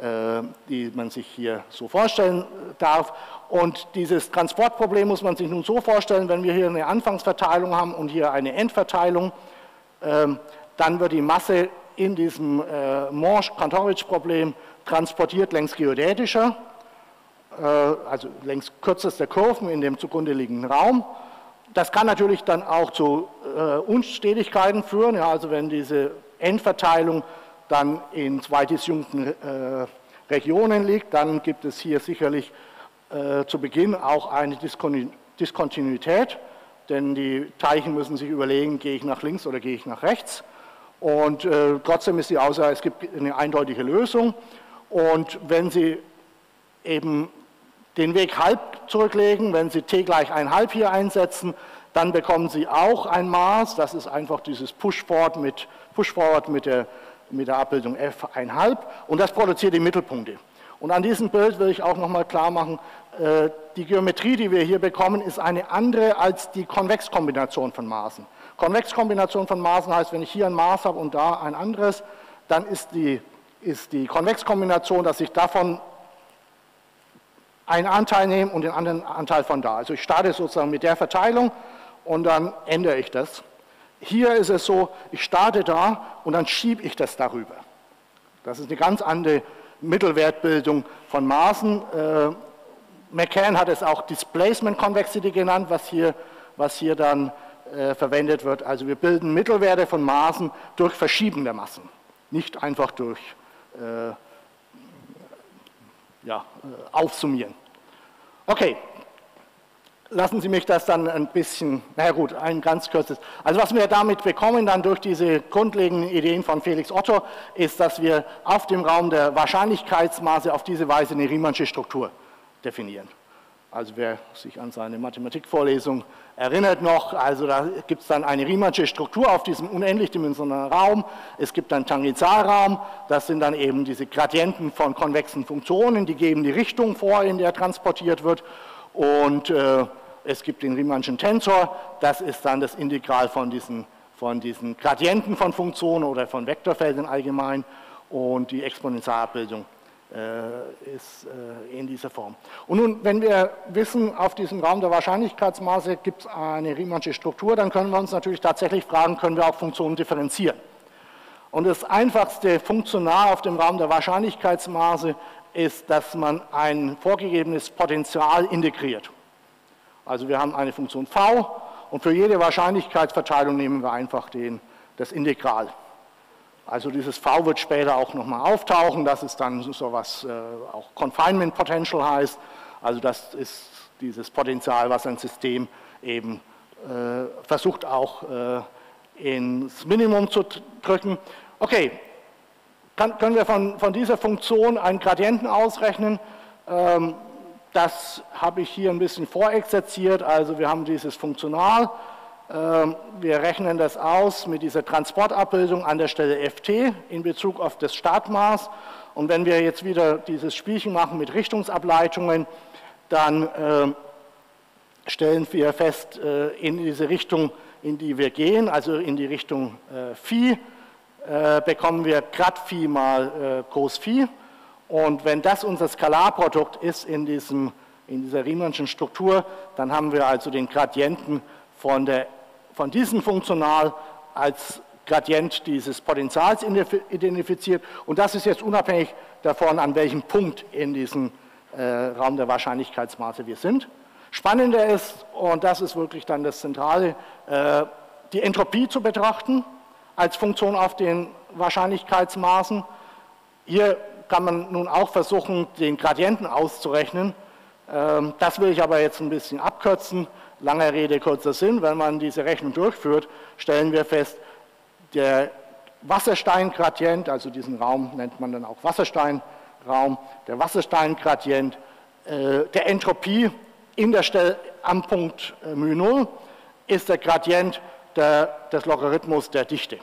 die man sich hier so vorstellen darf. Und dieses Transportproblem muss man sich nun so vorstellen, wenn wir hier eine Anfangsverteilung haben und hier eine Endverteilung, ähm, dann wird die Masse in diesem äh, Morsch-Kantorowicz-Problem transportiert längs geodätischer äh, also längs kürzester Kurven in dem zugrunde liegenden Raum. Das kann natürlich dann auch zu äh, Unstetigkeiten führen, ja, also wenn diese Endverteilung dann in zwei disjunkten äh, Regionen liegt, dann gibt es hier sicherlich äh, zu Beginn auch eine Diskontinuität, denn die Teilchen müssen sich überlegen, gehe ich nach links oder gehe ich nach rechts. Und äh, trotzdem ist die Aussage, es gibt eine eindeutige Lösung. Und wenn Sie eben den Weg halb zurücklegen. Wenn Sie t gleich 1,5 hier einsetzen, dann bekommen Sie auch ein Maß. Das ist einfach dieses Push-Forward mit, Push mit, der, mit der Abbildung f1,5 und das produziert die Mittelpunkte. Und an diesem Bild will ich auch nochmal klar machen, äh, die Geometrie, die wir hier bekommen, ist eine andere als die Konvexkombination von Maßen. Konvexkombination von Maßen heißt, wenn ich hier ein Maß habe und da ein anderes, dann ist die, ist die Konvexkombination, dass ich davon einen Anteil nehmen und den anderen Anteil von da. Also ich starte sozusagen mit der Verteilung und dann ändere ich das. Hier ist es so, ich starte da und dann schiebe ich das darüber. Das ist eine ganz andere Mittelwertbildung von Maßen. Äh, McCann hat es auch Displacement Convexity genannt, was hier, was hier dann äh, verwendet wird. Also wir bilden Mittelwerte von Maßen durch Verschieben der Massen, nicht einfach durch äh, ja, äh, aufsummieren. Okay, lassen Sie mich das dann ein bisschen, na gut, ein ganz kurzes. Also was wir damit bekommen dann durch diese grundlegenden Ideen von Felix Otto, ist, dass wir auf dem Raum der Wahrscheinlichkeitsmaße auf diese Weise eine Riemannsche Struktur definieren. Also wer sich an seine Mathematikvorlesung erinnert noch, also da gibt es dann eine Riemannsche Struktur auf diesem unendlich dimensionalen Raum. Es gibt einen Tangentialraum, das sind dann eben diese Gradienten von konvexen Funktionen, die geben die Richtung vor, in der transportiert wird. Und äh, es gibt den Riemannschen Tensor, das ist dann das Integral von diesen, von diesen Gradienten von Funktionen oder von Vektorfeldern allgemein und die Exponentialabbildung äh, ist äh, in dieser Form. Und nun, wenn wir wissen, auf diesem Raum der Wahrscheinlichkeitsmaße gibt es eine Riemannsche Struktur, dann können wir uns natürlich tatsächlich fragen, können wir auch Funktionen differenzieren. Und das einfachste Funktional auf dem Raum der Wahrscheinlichkeitsmaße ist, dass man ein vorgegebenes Potential integriert. Also wir haben eine Funktion v und für jede Wahrscheinlichkeitsverteilung nehmen wir einfach den, das Integral. Also dieses V wird später auch nochmal auftauchen, das ist dann so was äh, auch Confinement Potential heißt. Also das ist dieses Potenzial, was ein System eben äh, versucht auch äh, ins Minimum zu drücken. Okay, kann, können wir von, von, dieser Funktion einen Gradienten ausrechnen. Ähm, das habe ich hier ein bisschen vorexerziert. Also wir haben dieses Funktional ähm, wir rechnen das aus mit dieser Transportabbildung an der Stelle ft in Bezug auf das Startmaß. Und wenn wir jetzt wieder dieses Spielchen machen mit Richtungsableitungen, dann ähm, stellen wir fest, äh, in diese Richtung, in die wir gehen, also in die Richtung äh, Phi, bekommen wir Grad Phi mal Cos Phi. Und wenn das unser Skalarprodukt ist in, diesem, in dieser Riemannschen Struktur, dann haben wir also den Gradienten von der von diesem Funktional als Gradient dieses Potentials identifiziert. Und das ist jetzt unabhängig davon, an welchem Punkt in diesem äh, Raum der Wahrscheinlichkeitsmaße wir sind. Spannender ist, und das ist wirklich dann das Zentrale, äh, die Entropie zu betrachten als Funktion auf den Wahrscheinlichkeitsmaßen. Hier kann man nun auch versuchen, den Gradienten auszurechnen. Ähm, das will ich aber jetzt ein bisschen abkürzen. Langer Rede, kurzer Sinn, wenn man diese Rechnung durchführt, stellen wir fest, der Wassersteingradient, also diesen Raum nennt man dann auch Wassersteinraum, der Wassersteingradient äh, der Entropie in der Stelle am Punkt äh, μ0 ist der Gradient der, des Logarithmus der Dichte.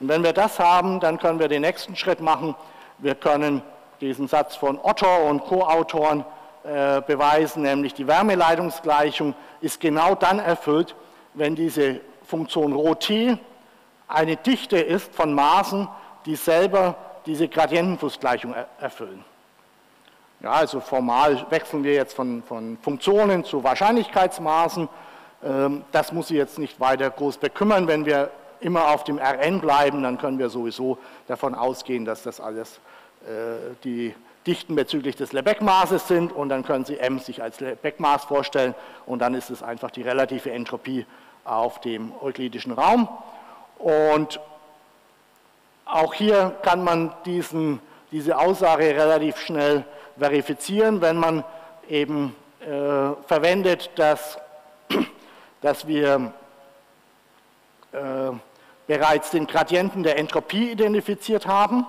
Und wenn wir das haben, dann können wir den nächsten Schritt machen. Wir können diesen Satz von Otto und Co-Autoren äh, beweisen, nämlich die Wärmeleitungsgleichung ist genau dann erfüllt, wenn diese Funktion ρt eine Dichte ist von Maßen, die selber diese Gradientenflussgleichung erfüllen. Ja, also formal wechseln wir jetzt von, von Funktionen zu Wahrscheinlichkeitsmaßen. Ähm, das muss Sie jetzt nicht weiter groß bekümmern. Wenn wir immer auf dem Rn bleiben, dann können wir sowieso davon ausgehen, dass das alles äh, die Dichten bezüglich des Lebesgue-Maßes sind und dann können Sie m sich als Lebesgue-Maß vorstellen und dann ist es einfach die relative Entropie auf dem euklidischen Raum. Und auch hier kann man diesen, diese Aussage relativ schnell verifizieren, wenn man eben äh, verwendet, dass, dass wir äh, bereits den Gradienten der Entropie identifiziert haben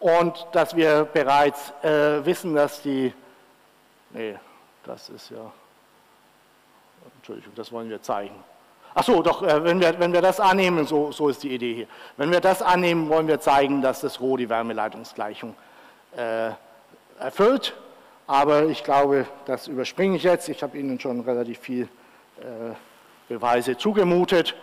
und dass wir bereits äh, wissen, dass die, nee, das ist ja, Entschuldigung, das wollen wir zeigen. Ach so, doch, äh, wenn, wir, wenn wir das annehmen, so, so ist die Idee hier. Wenn wir das annehmen, wollen wir zeigen, dass das Rho die Wärmeleitungsgleichung äh, erfüllt. Aber ich glaube, das überspringe ich jetzt. Ich habe Ihnen schon relativ viel Beweise zugemutet.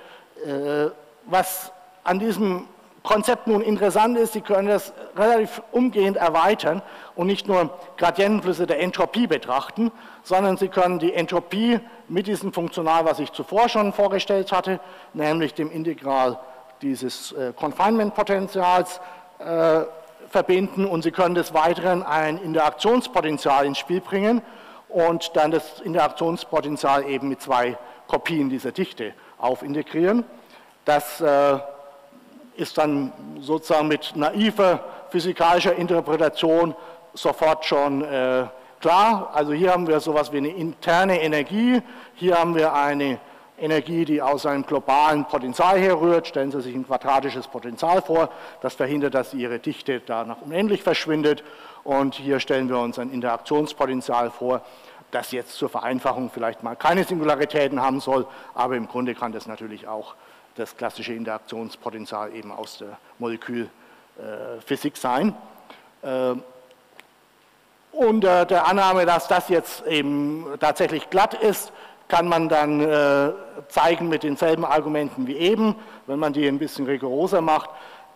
Äh, was an diesem Konzept nun interessant ist, Sie können das relativ umgehend erweitern und nicht nur Gradientenflüsse der Entropie betrachten, sondern Sie können die Entropie mit diesem Funktional, was ich zuvor schon vorgestellt hatte, nämlich dem Integral dieses äh, Confinement-Potentials, äh, verbinden und Sie können des Weiteren ein Interaktionspotenzial ins Spiel bringen und dann das Interaktionspotenzial eben mit zwei Kopien dieser Dichte aufintegrieren. Das äh, ist dann sozusagen mit naiver physikalischer Interpretation sofort schon äh, klar. Also hier haben wir sowas wie eine interne Energie, hier haben wir eine Energie, die aus einem globalen Potenzial herrührt. Stellen Sie sich ein quadratisches Potenzial vor, das verhindert, dass Ihre Dichte danach unendlich verschwindet. Und hier stellen wir uns ein Interaktionspotenzial vor, das jetzt zur Vereinfachung vielleicht mal keine Singularitäten haben soll, aber im Grunde kann das natürlich auch das klassische Interaktionspotenzial eben aus der Molekülphysik sein. Ähm, Unter der Annahme, dass das jetzt eben tatsächlich glatt ist, kann man dann äh, zeigen mit denselben Argumenten wie eben, wenn man die ein bisschen rigoroser macht,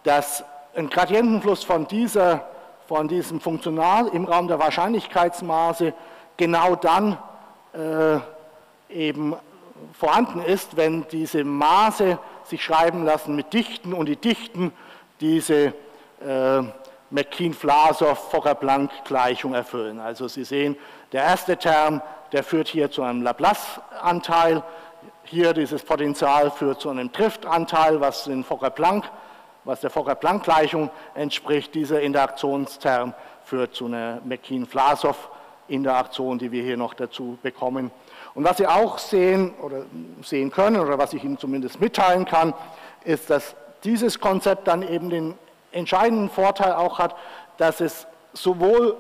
dass ein Gradientenfluss von, dieser, von diesem Funktional im Raum der Wahrscheinlichkeitsmaße genau dann äh, eben vorhanden ist, wenn diese Maße sich schreiben lassen mit Dichten und die Dichten diese äh, McKean-Vlasov-Fokker-Planck-Gleichung erfüllen. Also Sie sehen, der erste Term, der führt hier zu einem Laplace-Anteil, hier dieses Potential führt zu einem Driftanteil, was den Fokker-Planck, was der Fokker-Planck-Gleichung entspricht. Dieser Interaktionsterm führt zu einer McKean-Vlasov-Interaktion, die wir hier noch dazu bekommen. Und was Sie auch sehen oder sehen können oder was ich Ihnen zumindest mitteilen kann, ist, dass dieses Konzept dann eben den entscheidenden Vorteil auch hat, dass es sowohl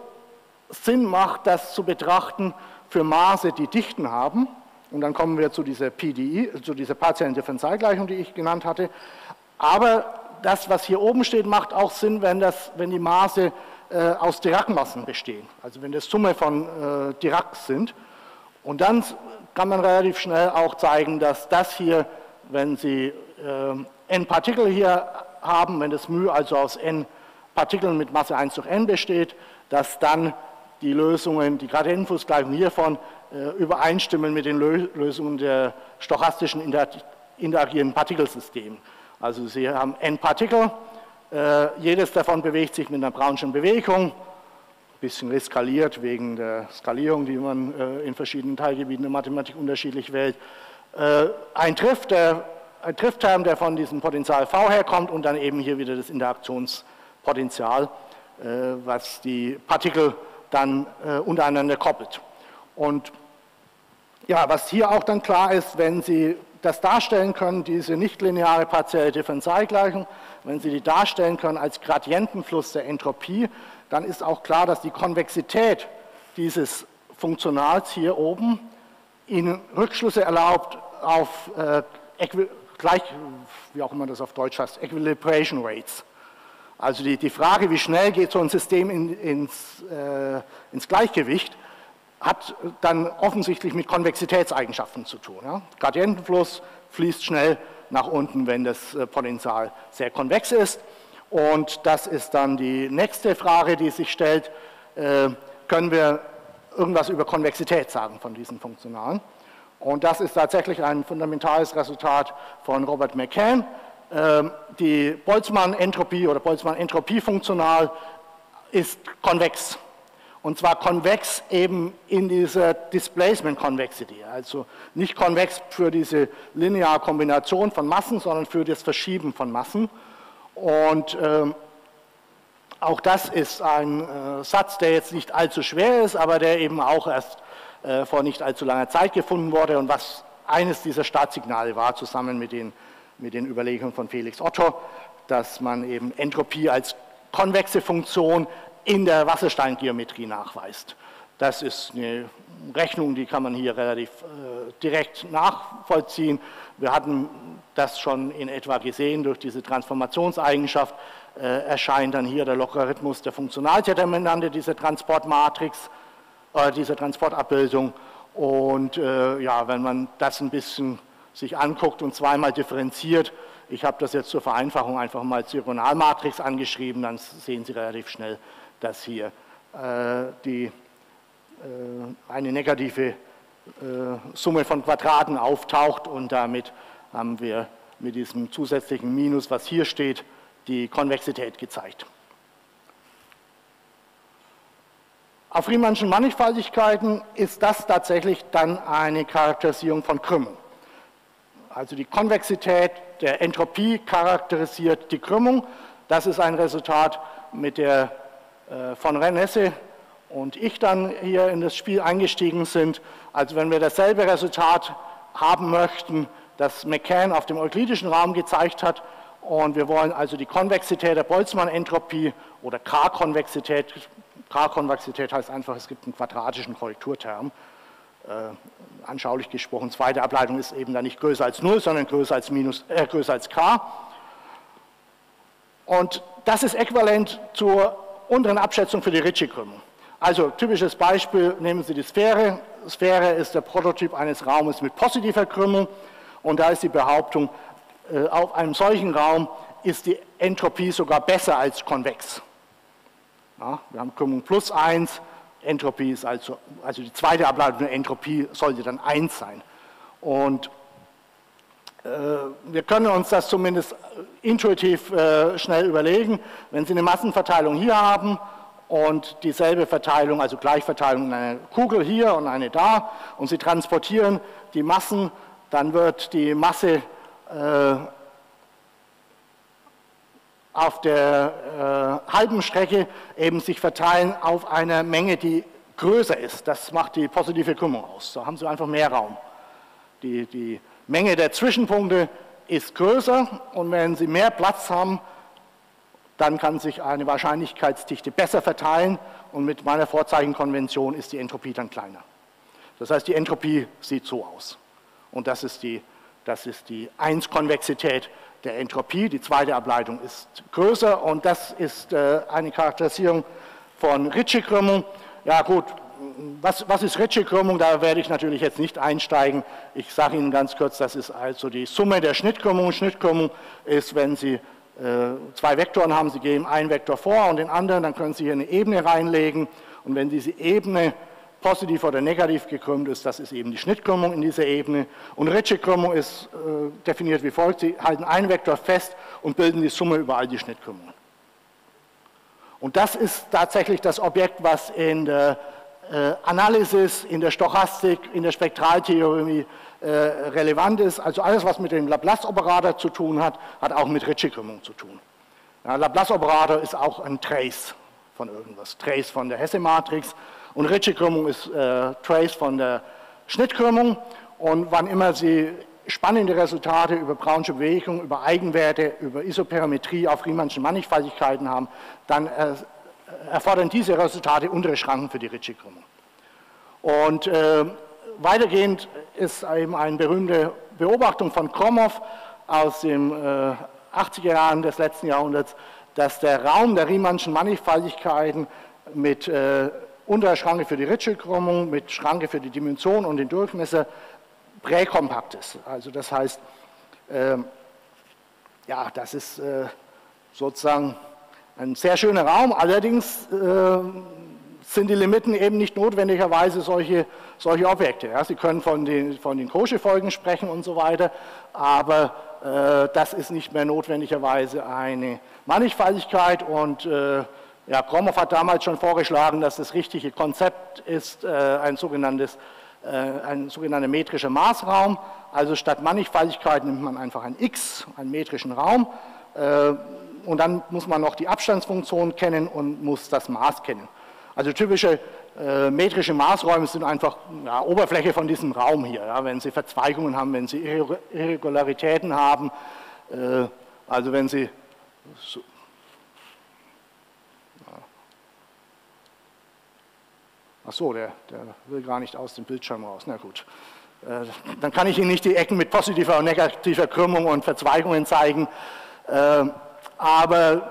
Sinn macht, das zu betrachten für Maße, die Dichten haben, und dann kommen wir zu dieser PDI, zu dieser partiellen Differentialgleichung, die ich genannt hatte, aber das, was hier oben steht, macht auch Sinn, wenn, das, wenn die Maße äh, aus Dirac-Massen bestehen, also wenn das Summe von äh, Dirac sind. Und dann kann man relativ schnell auch zeigen, dass das hier, wenn Sie äh, n Partikel hier haben, wenn das μ also aus n Partikeln mit Masse 1 durch n besteht, dass dann die Lösungen, die Gradientenflussgleichung hiervon äh, übereinstimmen mit den Lösungen der stochastischen interagierenden Partikelsystemen. Also Sie haben n Partikel, äh, jedes davon bewegt sich mit einer Brownschen Bewegung, bisschen reskaliert wegen der Skalierung, die man äh, in verschiedenen Teilgebieten der Mathematik unterschiedlich wählt. Äh, ein Triff, der, ein Triffterm, der von diesem Potential V herkommt und dann eben hier wieder das Interaktionspotenzial, äh, was die Partikel dann untereinander koppelt. Und ja, was hier auch dann klar ist, wenn Sie das darstellen können, diese nichtlineare partielle Differentialgleichung, wenn Sie die darstellen können als Gradientenfluss der Entropie, dann ist auch klar, dass die Konvexität dieses Funktionals hier oben Ihnen Rückschlüsse erlaubt auf äh, gleich, wie auch immer das auf Deutsch heißt, Equilibration Rates. Also die, die Frage, wie schnell geht so ein System in, ins, äh, ins Gleichgewicht, hat dann offensichtlich mit Konvexitätseigenschaften zu tun. Ja? Gradientenfluss fließt schnell nach unten, wenn das äh, Potenzial sehr konvex ist. Und das ist dann die nächste Frage, die sich stellt. Äh, können wir irgendwas über Konvexität sagen von diesen Funktionalen? Und das ist tatsächlich ein fundamentales Resultat von Robert McCann. Ähm, die Boltzmann-Entropie oder Boltzmann-Entropie-Funktional ist konvex. Und zwar konvex eben in dieser Displacement Convexity, also nicht konvex für diese lineare Kombination von Massen, sondern für das Verschieben von Massen. Und ähm, auch das ist ein äh, Satz, der jetzt nicht allzu schwer ist, aber der eben auch erst äh, vor nicht allzu langer Zeit gefunden wurde und was eines dieser Startsignale war, zusammen mit den, mit den Überlegungen von Felix Otto, dass man eben Entropie als konvexe Funktion in der Wassersteingeometrie nachweist. Das ist eine Rechnung, die kann man hier relativ äh, direkt nachvollziehen. Wir hatten das schon in etwa gesehen durch diese Transformationseigenschaft. Äh, erscheint dann hier der Logarithmus der Funktionaldeterminante dieser Transportmatrix, äh, dieser Transportabbildung. Und äh, ja, wenn man das ein bisschen sich anguckt und zweimal differenziert, ich habe das jetzt zur Vereinfachung einfach mal als Diagonalmatrix angeschrieben, dann sehen Sie relativ schnell, dass hier äh, die, äh, eine negative äh, Summe von Quadraten auftaucht und damit haben wir mit diesem zusätzlichen Minus, was hier steht, die Konvexität gezeigt. Auf Riemannschen Mannigfaltigkeiten ist das tatsächlich dann eine Charakterisierung von Krümmung. Also die Konvexität der Entropie charakterisiert die Krümmung. Das ist ein Resultat mit der von Renesse und ich dann hier in das Spiel eingestiegen sind. Also wenn wir dasselbe Resultat haben möchten, das McCann auf dem euklidischen Raum gezeigt hat, und wir wollen also die Konvexität der Boltzmann-Entropie oder K-Konvexität, K-Konvexität heißt einfach, es gibt einen quadratischen Korrekturterm, äh, anschaulich gesprochen, zweite Ableitung ist eben dann nicht größer als 0, sondern größer als, minus, äh, größer als K. Und das ist äquivalent zur unteren Abschätzung für die Ritchie-Krümmung. Also typisches Beispiel, nehmen Sie die Sphäre. Sphäre ist der Prototyp eines Raumes mit positiver Krümmung und da ist die Behauptung, äh, auf einem solchen Raum ist die Entropie sogar besser als konvex. Ja, wir haben Krümmung plus 1, Entropie ist also, also die zweite Ableitung der Entropie sollte dann 1 sein. Und wir können uns das zumindest intuitiv äh, schnell überlegen. Wenn Sie eine Massenverteilung hier haben und dieselbe Verteilung, also Gleichverteilung in einer Kugel hier und eine da, und Sie transportieren die Massen, dann wird die Masse äh, auf der äh, halben Strecke eben sich verteilen auf eine Menge, die größer ist. Das macht die positive Krümmung aus. So haben Sie einfach mehr Raum. Die, die Menge der Zwischenpunkte ist größer und wenn Sie mehr Platz haben, dann kann sich eine Wahrscheinlichkeitsdichte besser verteilen und mit meiner Vorzeichenkonvention ist die Entropie dann kleiner. Das heißt, die Entropie sieht so aus. Und das ist die das ist die 1-Konvexität der Entropie. Die zweite Ableitung ist größer und das ist äh, eine Charakterisierung von Ritchie-Krümmung. Ja gut, was, was ist Ritchie-Krümmung? Da werde ich natürlich jetzt nicht einsteigen. Ich sage Ihnen ganz kurz, das ist also die Summe der Schnittkrümmung. Schnittkrümmung ist, wenn Sie äh, zwei Vektoren haben, Sie geben einen Vektor vor und den anderen, dann können Sie hier eine Ebene reinlegen und wenn diese Ebene positiv oder negativ gekrümmt ist, das ist eben die Schnittkrümmung in dieser Ebene. Und Ritchie-Krümmung ist äh, definiert wie folgt, Sie halten einen Vektor fest und bilden die Summe über all die Schnittkrümmungen. Und das ist tatsächlich das Objekt, was in der Analysis, in der Stochastik, in der Spektraltheorie äh, relevant ist. Also alles, was mit dem Laplace-Operator zu tun hat, hat auch mit Ritchie-Krümmung zu tun. Ja, Laplace-Operator ist auch ein Trace von irgendwas, Trace von der Hesse-Matrix und Ritchie-Krümmung ist äh, Trace von der Schnittkrümmung. Und wann immer Sie spannende Resultate über Brownsche Bewegung, über Eigenwerte, über Isoperimetrie auf Riemannschen Mannigfaltigkeiten haben, dann äh, erfordern diese Resultate untere Schranken für die Ritchie-Krümmung. Und äh, weitergehend ist eben eine berühmte Beobachtung von Kromov aus den äh, 80er Jahren des letzten Jahrhunderts, dass der Raum der Riemannschen Mannigfaltigkeiten mit äh, unterer Schranke für die Ritschel-Krümmung, mit Schranke für die Dimension und den Durchmesser präkompakt ist. Also das heißt, äh, ja, das ist äh, sozusagen ein sehr schöner Raum. Allerdings äh, sind die Limiten eben nicht notwendigerweise solche, solche Objekte. Ja. Sie können von den, von den Cauchy-Folgen sprechen und so weiter, aber äh, das ist nicht mehr notwendigerweise eine Mannigfaltigkeit und äh, ja, Gromov hat damals schon vorgeschlagen, dass das richtige Konzept ist äh, ein sogenanntes äh, ein sogenannter metrischer Maßraum. Also statt Mannigfaltigkeit nimmt man einfach ein x, einen metrischen Raum. Und dann muss man noch die Abstandsfunktion kennen und muss das Maß kennen. Also typische äh, metrische Maßräume sind einfach ja, Oberfläche von diesem Raum hier. Ja, wenn Sie Verzweigungen haben, wenn Sie Irregularitäten haben, äh, also wenn Sie so, Ach so, der, der, will gar nicht aus dem Bildschirm raus. Na gut. Äh, dann kann ich Ihnen nicht die Ecken mit positiver und negativer Krümmung und Verzweigungen zeigen. Äh, aber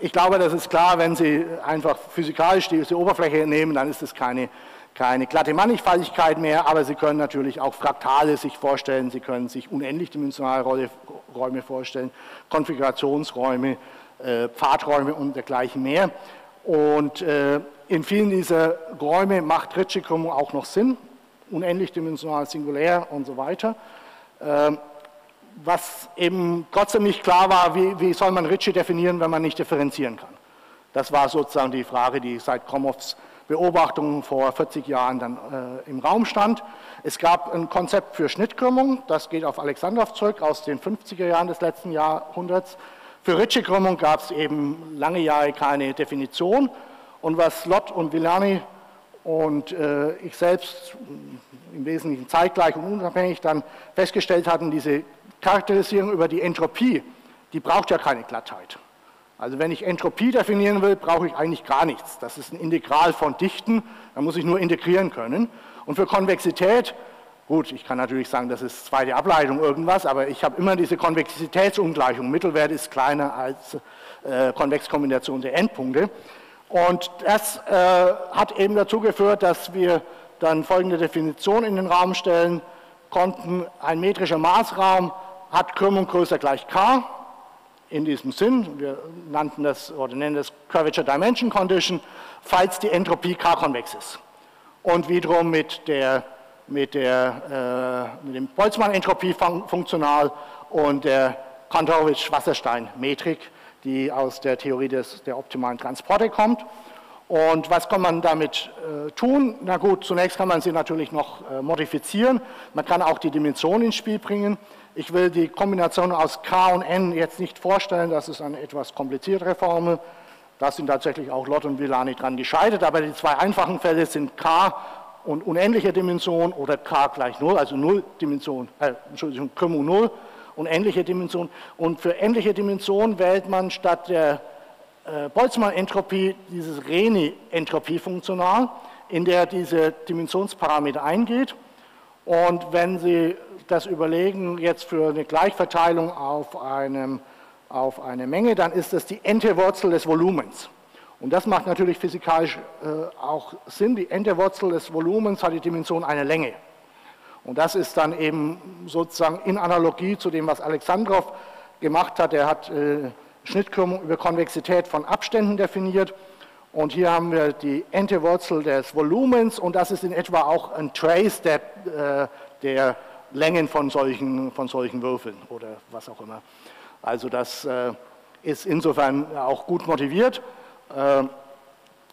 ich glaube, das ist klar, wenn Sie einfach physikalisch diese Oberfläche nehmen, dann ist es keine, keine glatte Mannigfaltigkeit mehr, aber Sie können natürlich auch Fraktale sich vorstellen, Sie können sich unendlich dimensionale Räume vorstellen, Konfigurationsräume, äh, Pfadräume und dergleichen mehr. Und äh, in vielen dieser Räume macht Ritchie-Krümmung auch noch Sinn, unendlich dimensional singulär und so weiter. Was eben trotzdem nicht klar war, wie, wie soll man Ritchie definieren, wenn man nicht differenzieren kann. Das war sozusagen die Frage, die seit Kromows Beobachtungen vor 40 Jahren dann äh, im Raum stand. Es gab ein Konzept für Schnittkrümmung, das geht auf Alexandrov zurück aus den 50er Jahren des letzten Jahrhunderts. Für Ritchie-Krümmung gab es eben lange Jahre keine Definition. Und was Lott und Villani und äh, ich selbst im Wesentlichen zeitgleich und unabhängig dann festgestellt hatten, diese Charakterisierung über die Entropie, die braucht ja keine Glattheit. Also wenn ich Entropie definieren will, brauche ich eigentlich gar nichts. Das ist ein Integral von Dichten, da muss ich nur integrieren können. Und für Konvexität, gut, ich kann natürlich sagen, das ist zweite Ableitung irgendwas, aber ich habe immer diese Konvexitätsungleichung. Mittelwert ist kleiner als äh, Konvexkombination der Endpunkte. Und das äh, hat eben dazu geführt, dass wir dann folgende Definition in den Raum stellen konnten. Ein metrischer Maßraum hat Krümmung größer gleich k in diesem Sinn. Wir nannten das oder nennen das Curvature Dimension Condition, falls die Entropie k-konvex ist. Und wiederum mit, der, mit, der, äh, mit dem Boltzmann-Entropie funktional und der Kantorowitsch-Wasserstein-Metrik die aus der Theorie des, der optimalen Transporte kommt. Und was kann man damit äh, tun? Na gut, zunächst kann man sie natürlich noch äh, modifizieren. Man kann auch die Dimension ins Spiel bringen. Ich will die Kombination aus K und N jetzt nicht vorstellen, das ist eine etwas kompliziertere Formel. Da sind tatsächlich auch Lott und Villani dran gescheitert, aber die zwei einfachen Fälle sind K und unendliche Dimension oder K gleich 0, also 0 Dimension, äh, Entschuldigung, Krümmung 0 und ähnliche Dimensionen. Und für ähnliche Dimensionen wählt man statt der Boltzmann-Entropie dieses Reni-Entropie-Funktional, in der diese Dimensionsparameter eingeht. Und wenn Sie das überlegen, jetzt für eine Gleichverteilung auf, einem, auf eine Menge, dann ist das die Ente-Wurzel des Volumens. Und das macht natürlich physikalisch äh, auch Sinn. Die Ente-Wurzel des Volumens hat die Dimension einer Länge. Und das ist dann eben sozusagen in Analogie zu dem, was Alexandrov gemacht hat. Er hat äh, Schnittkrümmung über Konvexität von Abständen definiert. Und hier haben wir die Ente-Wurzel des Volumens und das ist in etwa auch ein Trace der, äh, der Längen von solchen, von solchen Würfeln oder was auch immer. Also das äh, ist insofern auch gut motiviert. Äh,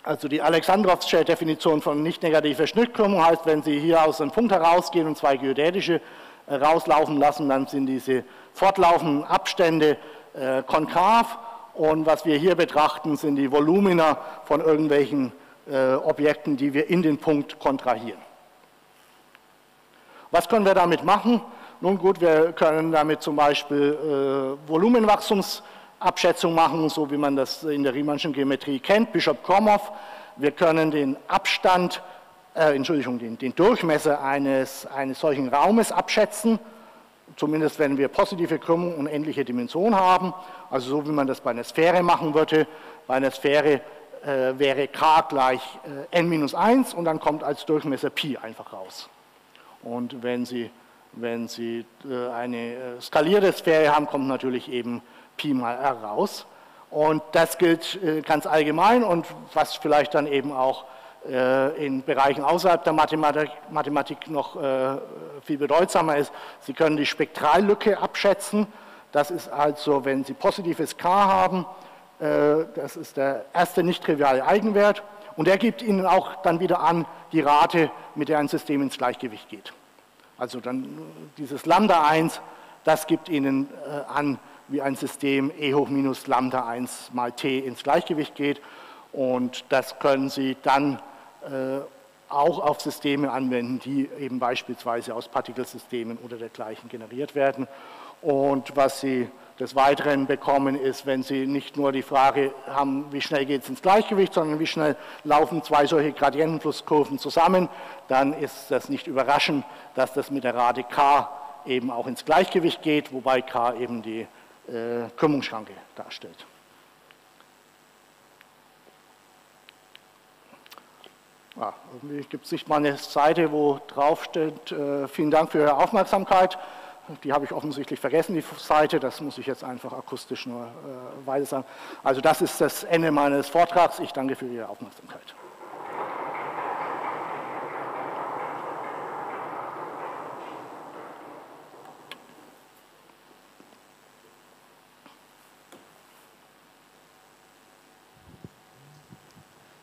also die Alexandrovsche Definition von nicht negativer Schnittkrümmung heißt, wenn Sie hier aus einem Punkt herausgehen und zwei geodätische rauslaufen lassen, dann sind diese fortlaufenden Abstände äh, konkav und was wir hier betrachten, sind die Volumina von irgendwelchen äh, Objekten, die wir in den Punkt kontrahieren. Was können wir damit machen? Nun gut, wir können damit zum Beispiel äh, Volumenwachstums Abschätzung machen, so wie man das in der Riemannschen Geometrie kennt, Bishop Kromov. Wir können den Abstand, äh, Entschuldigung, den, den, Durchmesser eines, eines solchen Raumes abschätzen. Zumindest wenn wir positive Krümmung und endliche Dimension haben, also so wie man das bei einer Sphäre machen würde. Bei einer Sphäre äh, wäre k gleich äh, n minus 1 und dann kommt als Durchmesser Pi einfach raus. Und wenn Sie, wenn Sie äh, eine äh, skalierte Sphäre haben, kommt natürlich eben Pi mal r raus. Und das gilt äh, ganz allgemein und was vielleicht dann eben auch in Bereichen außerhalb der Mathematik, noch äh, viel bedeutsamer ist. Sie können die Spektrallücke abschätzen. Das ist also, wenn Sie positives K haben, äh, das ist der erste nicht triviale Eigenwert und der gibt Ihnen auch dann wieder an die Rate, mit der ein System ins Gleichgewicht geht. Also dann dieses Lambda 1, das gibt Ihnen an, wie ein System e hoch minus Lambda 1 mal t ins Gleichgewicht geht und das können Sie dann äh, auch auf Systeme anwenden, die eben beispielsweise aus Partikelsystemen oder dergleichen generiert werden. Und was Sie des Weiteren bekommen, ist, wenn Sie nicht nur die Frage haben, wie schnell geht es ins Gleichgewicht, sondern wie schnell laufen zwei solche Gradientenflusskurven zusammen, dann ist das nicht überraschend, dass das mit der Rate k eben auch ins Gleichgewicht geht, wobei k eben die äh, Krümmungsschranke darstellt. Ah, irgendwie gibt es nicht mal eine Seite, wo drauf steht, äh, vielen Dank für Ihre Aufmerksamkeit. Die habe ich offensichtlich vergessen, die Seite, das muss ich jetzt einfach akustisch nur äh, weiter sagen. Also das ist das Ende meines Vortrags. Ich danke für Ihre Aufmerksamkeit.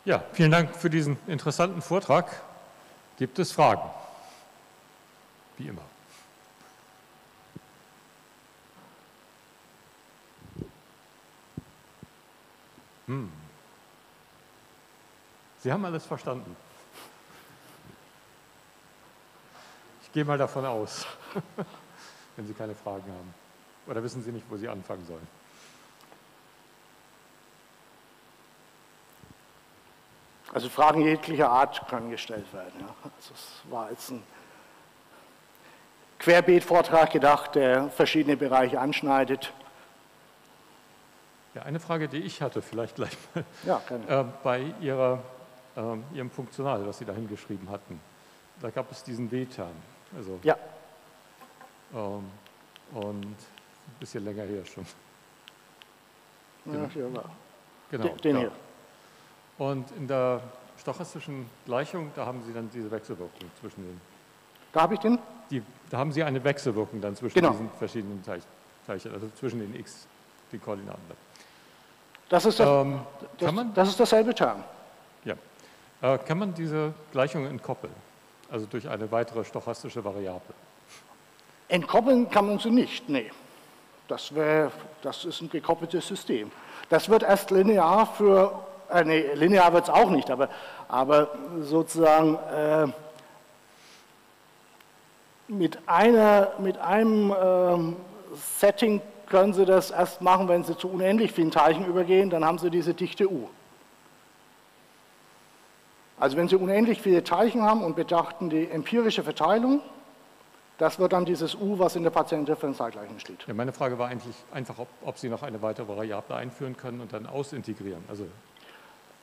Ja, vielen Dank für diesen interessanten Vortrag. Gibt es Fragen? Wie immer. Hm. Sie haben alles verstanden. Ich gehe mal davon aus, wenn Sie keine Fragen haben. Oder wissen Sie nicht, wo Sie anfangen sollen? Also Fragen jeglicher Art können gestellt werden. Ja. Also es war jetzt ein Querbeet-Vortrag gedacht, der verschiedene Bereiche anschneidet. Ja, eine Frage, die ich hatte, vielleicht gleich mal. Ja, äh, bei ihrer, äh, Ihrem Funktional, was Sie da hingeschrieben hatten, da gab es diesen W-Term. Also, ja. Ähm, und ein bisschen länger her schon. Ja, genau. Genau. Den, den hier. Und in der stochastischen Gleichung, da haben Sie dann diese Wechselwirkung zwischen den. Da habe ich den? Die, da haben Sie eine Wechselwirkung dann zwischen genau. diesen verschiedenen Zeichen, also zwischen den x, den Koordinaten. Das ist, das, ähm, das, man, das ist dasselbe Term. Ja. Äh, kann man diese Gleichung entkoppeln? Also durch eine weitere stochastische Variable? Entkoppeln kann man sie nicht, nee. Das, wär, das ist ein gekoppeltes System. Das wird erst linear für äh, nee, linear wird es auch nicht, aber, aber sozusagen äh, mit, einer, mit einem äh, Setting können Sie das erst machen, wenn Sie zu unendlich vielen Teilchen übergehen, dann haben Sie diese Dichte U. Also wenn Sie unendlich viele Teilchen haben und betrachten die empirische Verteilung, das wird dann dieses U, was in der Patientendifferenzialgleichung steht. Ja, meine Frage war eigentlich einfach, ob, ob, Sie noch eine weitere Variable einführen können und dann ausintegrieren. Also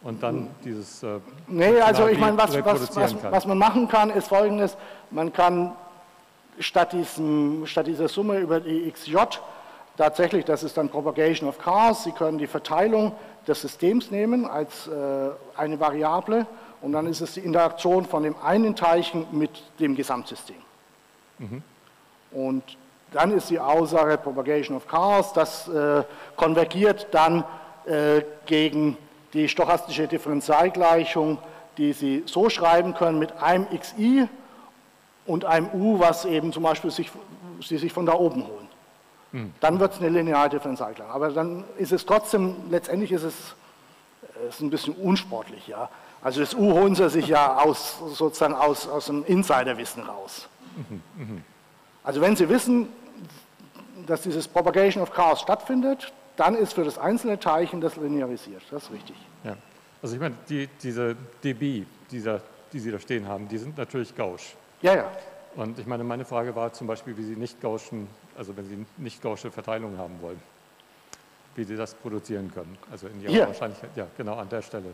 und dann dieses. Äh, nee, also ich meine, was, was, was, was, man machen kann, ist folgendes: Man kann statt, diesem, statt dieser Summe über die XJ tatsächlich, das ist dann Propagation of Cars, Sie können die Verteilung des Systems nehmen als äh, eine Variable und dann ist es die Interaktion von dem einen Teilchen mit dem Gesamtsystem. Mhm. Und dann ist die Aussage Propagation of Cars, das äh, konvergiert dann äh, gegen die stochastische Differentialgleichung, die Sie so schreiben können mit einem xi und einem u, was eben zum Beispiel sich, Sie sich von da oben holen. Hm. Dann wird es eine lineare Differentialgleichung. Aber dann ist es trotzdem, letztendlich ist es, ist ein bisschen unsportlich. Ja? Also das u holen Sie sich ja aus, sozusagen aus, aus dem Insiderwissen raus. Mhm. Mhm. Also wenn Sie wissen, dass dieses Propagation of Chaos stattfindet, dann ist für das einzelne Teilchen das linearisiert. Das ist richtig. Ja. Also ich meine, die, diese dB, dieser, die Sie da stehen haben, die sind natürlich gausch. Ja, ja. Und ich meine, meine Frage war zum Beispiel, wie Sie nicht gauschen, also wenn Sie nicht gausche Verteilung haben wollen, wie Sie das produzieren können. Also in Ihrer Hier. Wahrscheinlichkeit, ja, genau an der Stelle.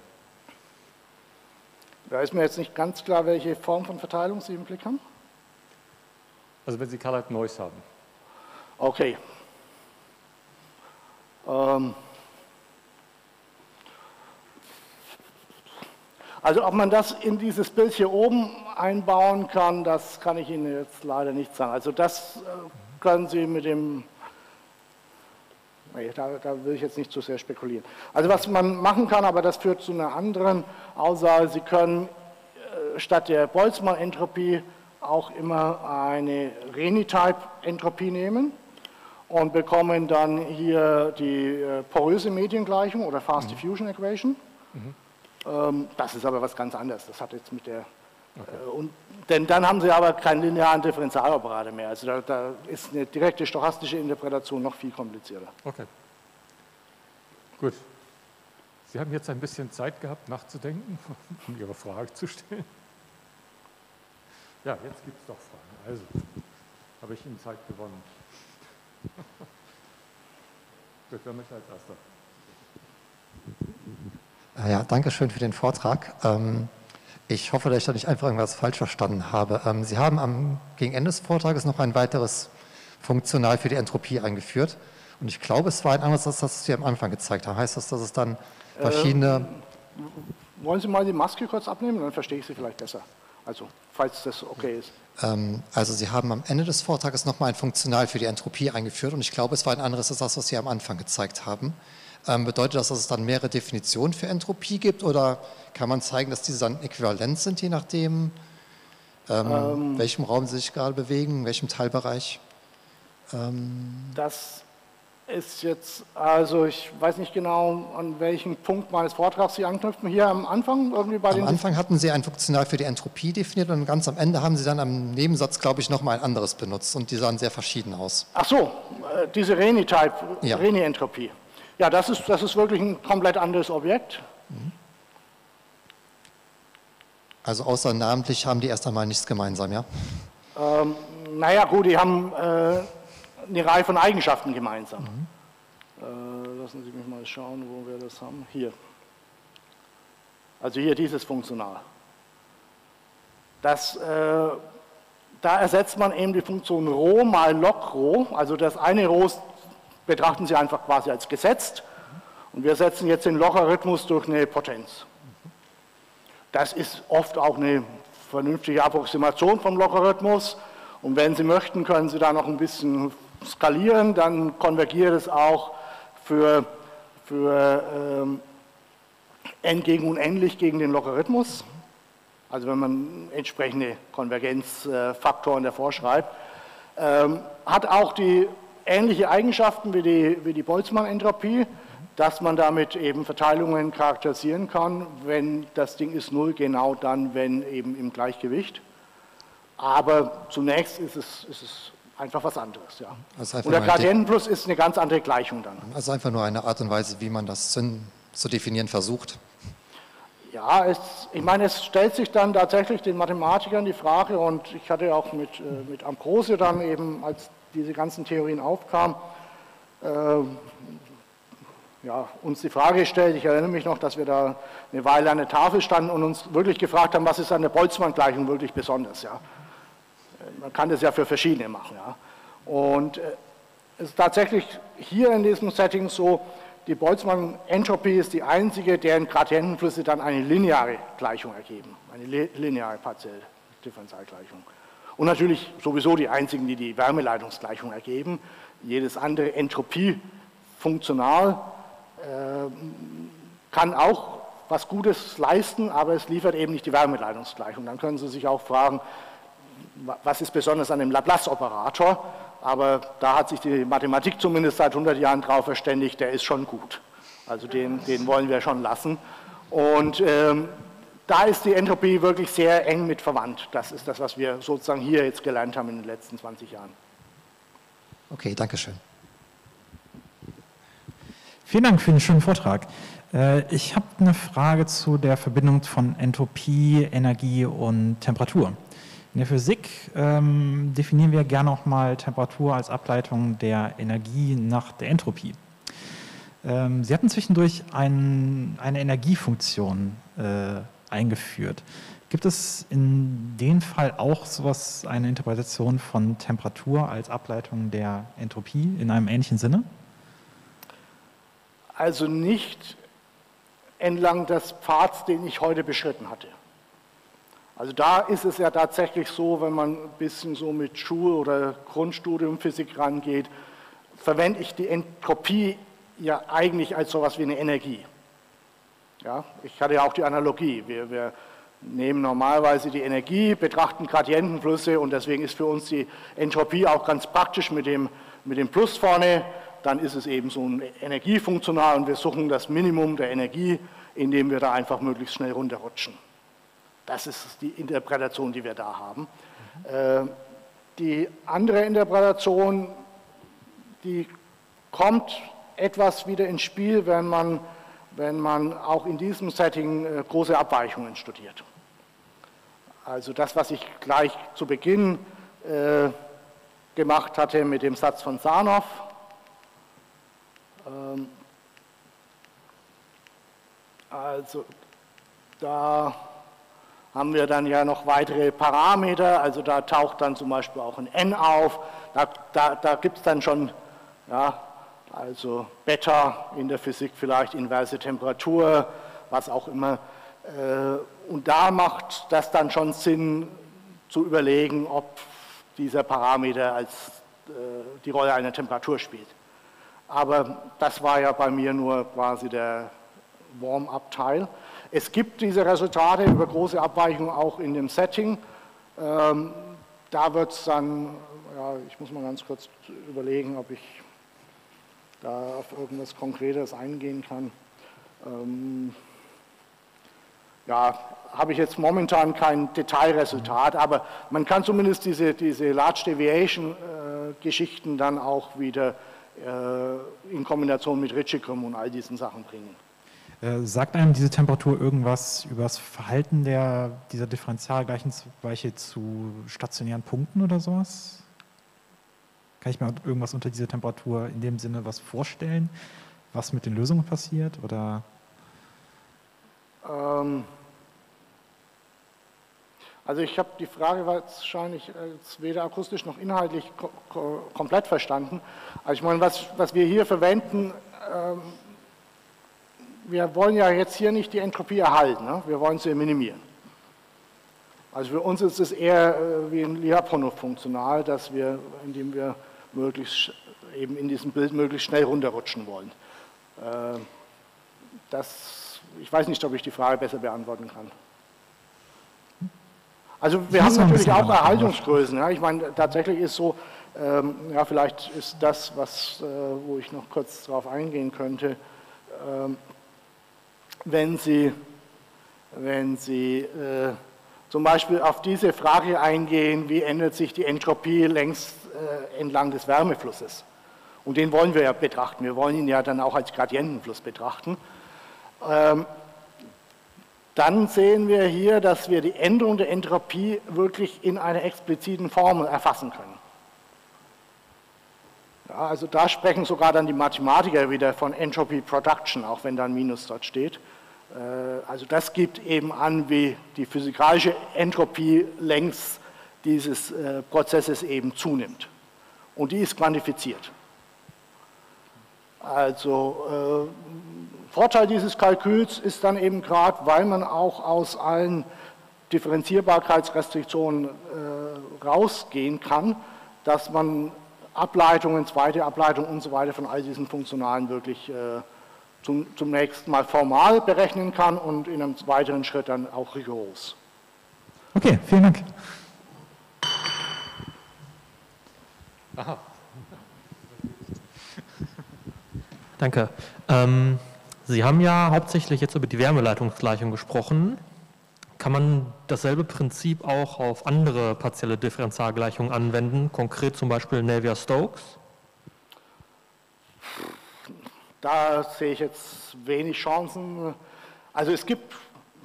Da ist mir jetzt nicht ganz klar, welche Form von Verteilung Sie im Blick haben. Also wenn Sie Colored Noise haben. Okay. Ähm also ob man das in dieses Bild hier oben einbauen kann, das kann ich Ihnen jetzt leider nicht sagen. Also das äh, können Sie mit dem, da, da will ich jetzt nicht zu sehr spekulieren. Also was man machen kann, aber das führt zu einer anderen Aussage, Sie können äh, statt der Boltzmann-Entropie auch immer eine Reni-Type-Entropie nehmen und bekommen dann hier die äh, poröse Mediengleichung oder Fast Diffusion Equation. Ähm, das ist aber was ganz anderes. Das hat jetzt mit der. Äh, und, denn dann haben Sie aber keinen linearen Differentialoperator mehr. Also da, da ist eine direkte stochastische Interpretation noch viel komplizierter. Okay. Gut. Sie haben jetzt ein bisschen Zeit gehabt, nachzudenken, um Ihre Frage zu stellen. Ja, jetzt gibt es doch Fragen. Also, habe ich Ihnen Zeit gewonnen. Gut, wer möchte als Erster? Äh, Ja, danke schön für den Vortrag. Ähm, Ich hoffe, dass ich da nicht einfach irgendwas falsch verstanden habe. Ähm, Sie haben am, gegen Ende des Vortrages noch ein weiteres Funktional für die Entropie eingeführt. Und ich glaube, es war ein anderes als das, was Sie am Anfang gezeigt haben. Heißt das, dass es dann verschiedene... Wollen Sie mal die Maske kurz abnehmen, dann verstehe ich Sie vielleicht besser. Also, falls das okay ist. Ähm, Also Sie haben am Ende des Vortrages nochmal ein Funktional für die Entropie eingeführt und ich glaube, es war ein anderes als das, was Sie am Anfang gezeigt haben. Ähm, Bedeutet das, dass es dann mehrere Definitionen für Entropie gibt oder kann man zeigen, dass diese dann äquivalent sind, je nachdem, ähm, welchem Raum Sie sich gerade bewegen, in welchem Teilbereich? Das ist jetzt, also ich weiß nicht genau, an welchen Punkt meines Vortrags Sie anknüpfen. Hier am Anfang, irgendwie bei Am den. Anfang hatten Sie ein Funktional für die Entropie definiert und ganz am Ende haben Sie dann am Nebensatz, glaube ich, nochmal ein anderes benutzt und die sahen sehr verschieden aus. Ach so, äh, diese Reni-Type, Ja. Reni-Entropie. Ja, das ist, das ist wirklich ein komplett anderes Objekt. Also außer namentlich haben die erst einmal nichts gemeinsam, ja? Ähm, naja, gut, die haben äh, eine Reihe von Eigenschaften gemeinsam. Äh, lassen Sie mich mal schauen, wo wir das haben. Hier. Also hier dieses Funktional. Das, äh, da ersetzt man eben die Funktion Rho mal log Rho. Also das eine Rho betrachten Sie einfach quasi als gesetzt. Und wir setzen jetzt den Logarithmus durch eine Potenz. Das ist oft auch eine vernünftige Approximation vom Logarithmus. Und wenn Sie möchten, können Sie da noch ein bisschen skalieren. Dann konvergiert es auch für, für ähm, n gegen unendlich gegen den Logarithmus. Also wenn man entsprechende Konvergenzfaktoren davor schreibt. Ähm, hat auch die ähnliche Eigenschaften wie die, wie die Boltzmann-Entropie, dass man damit eben Verteilungen charakterisieren kann, wenn das Ding ist null, genau dann, wenn eben im Gleichgewicht. Aber zunächst ist es, ist es einfach was anderes. Ja. Also Und der Gradientenfluss ist eine ganz andere Gleichung dann. Also einfach nur eine Art und Weise, wie man das zu, zu definieren versucht. Ja, es, ich meine, es stellt sich dann tatsächlich den Mathematikern die Frage, und ich hatte auch mit, äh, mit Ambrose dann eben, als diese ganzen Theorien aufkamen, äh, ja, uns die Frage gestellt, ich erinnere mich noch, dass wir da eine Weile an der Tafel standen und uns wirklich gefragt haben, was ist an der Boltzmann-Gleichung wirklich besonders. Ja? Man kann das ja für verschiedene machen. Ja? Und äh, es ist tatsächlich hier in diesem Setting so, die Boltzmann-Entropie ist die einzige, deren Gradientenflüsse dann eine lineare Gleichung ergeben, eine li lineare Partiell-Differentialgleichung. Und natürlich sowieso die einzigen, die die Wärmeleitungsgleichung ergeben. Jedes andere Entropie-funktional äh, kann auch was Gutes leisten, aber es liefert eben nicht die Wärmeleitungsgleichung. Dann können Sie sich auch fragen, was ist besonders an dem Laplace-Operator? Aber da hat sich die Mathematik zumindest seit 100 Jahren darauf verständigt, der ist schon gut. Also den, den wollen wir schon lassen. Und ähm, da ist die Entropie wirklich sehr eng mit verwandt. Das ist das, was wir sozusagen hier jetzt gelernt haben in den letzten 20 Jahren. Okay, danke schön. Vielen Dank für den schönen Vortrag. Äh, Ich habe eine Frage zu der Verbindung von Entropie, Energie und Temperatur. In der Physik ähm, definieren wir gerne auch mal Temperatur als Ableitung der Energie nach der Entropie. Ähm, Sie hatten zwischendurch ein, eine Energiefunktion äh, eingeführt. Gibt es in dem Fall auch sowas, eine Interpretation von Temperatur als Ableitung der Entropie in einem ähnlichen Sinne? Also nicht entlang des Pfads, den ich heute beschritten hatte. Also da ist es ja tatsächlich so, wenn man ein bisschen so mit Schul- oder Grundstudium Physik rangeht, verwende ich die Entropie ja eigentlich als sowas wie eine Energie. Ja, ich hatte ja auch die Analogie. Wir, wir nehmen normalerweise die Energie, betrachten Gradientenflüsse und deswegen ist für uns die Entropie auch ganz praktisch mit dem, mit dem Plus vorne. Dann ist es eben so ein Energiefunktional und wir suchen das Minimum der Energie, indem wir da einfach möglichst schnell runterrutschen. Das ist die Interpretation, die wir da haben. Mhm. die andere Interpretation, die kommt etwas wieder ins Spiel, wenn man, wenn man auch in diesem Setting äh, große Abweichungen studiert. Also das, was ich gleich zu Beginn äh, gemacht hatte mit dem Satz von Sarnoff. Ähm, also da haben wir dann ja noch weitere Parameter, also da taucht dann zum Beispiel auch ein n auf, da, da, da gibt es dann schon, ja, also Beta in der Physik vielleicht, inverse Temperatur, was auch immer. Äh, und da macht das dann schon Sinn zu überlegen, ob dieser Parameter als äh, die Rolle einer Temperatur spielt. Aber das war ja bei mir nur quasi der Warm-up-Teil. Es gibt diese Resultate über große Abweichungen auch in dem Setting. Ähm, da wird es dann, ja, ich muss mal ganz kurz überlegen, ob ich da auf irgendwas Konkretes eingehen kann. Ähm, ja, habe ich jetzt momentan kein Detailresultat, aber man kann zumindest diese, diese Large Deviation äh, dann auch wieder äh, in Kombination mit Ritchie-Krümmung und all diesen Sachen bringen. Äh, sagt einem diese Temperatur irgendwas über das Verhalten der, dieser Differentialgleichungsweiche zu stationären Punkten oder sowas? Kann ich mir irgendwas unter dieser Temperatur in dem Sinne was vorstellen, was mit den Lösungen passiert? Oder? Ähm also ich habe die Frage wahrscheinlich weder akustisch noch inhaltlich ko komplett verstanden. Also ich meine, was, was wir hier verwenden, ähm, wir wollen ja jetzt hier nicht die Entropie erhalten, ne? wir wollen sie minimieren. Also für uns ist es eher äh, wie ein Lyapunov funktional, dass wir, indem wir möglichst eben in diesem Bild möglichst schnell runterrutschen wollen. Äh, das, ich weiß nicht, ob ich die Frage besser beantworten kann. Also wir haben natürlich auch Erhaltungsgrößen. Ja. Ich meine, tatsächlich ist so, ähm, ja, vielleicht ist das, was, äh, wo ich noch kurz darauf eingehen könnte, ähm, wenn Sie, wenn Sie äh, zum Beispiel auf diese Frage eingehen, wie ändert sich die Entropie längs äh, entlang des Wärmeflusses. Und den wollen wir ja betrachten. Wir wollen ihn ja dann auch als Gradientenfluss betrachten. Ähm, dann sehen wir hier, dass wir die Änderung der Entropie wirklich in einer expliziten Formel erfassen können. Ja, also da sprechen sogar dann die Mathematiker wieder von Entropy Production, auch wenn da ein Minus dort steht. Äh, also das gibt eben an, wie die physikalische Entropie längs dieses äh, Prozesses eben zunimmt. Und die ist quantifiziert. Also äh, Vorteil dieses Kalküls ist dann eben gerade, weil man auch aus allen Differenzierbarkeitsrestriktionen äh, rausgehen kann, dass man Ableitungen, zweite Ableitung und so weiter von all diesen Funktionalen wirklich äh, zum, zunächst mal formal berechnen kann und in einem weiteren Schritt dann auch rigoros. Okay, vielen Dank. Aha. Danke. Ähm, Sie haben ja hauptsächlich jetzt über die Wärmeleitungsgleichung gesprochen. Kann man dasselbe Prinzip auch auf andere partielle Differentialgleichungen anwenden, konkret zum Beispiel Navier-Stokes? Da sehe ich jetzt wenig Chancen. Also es gibt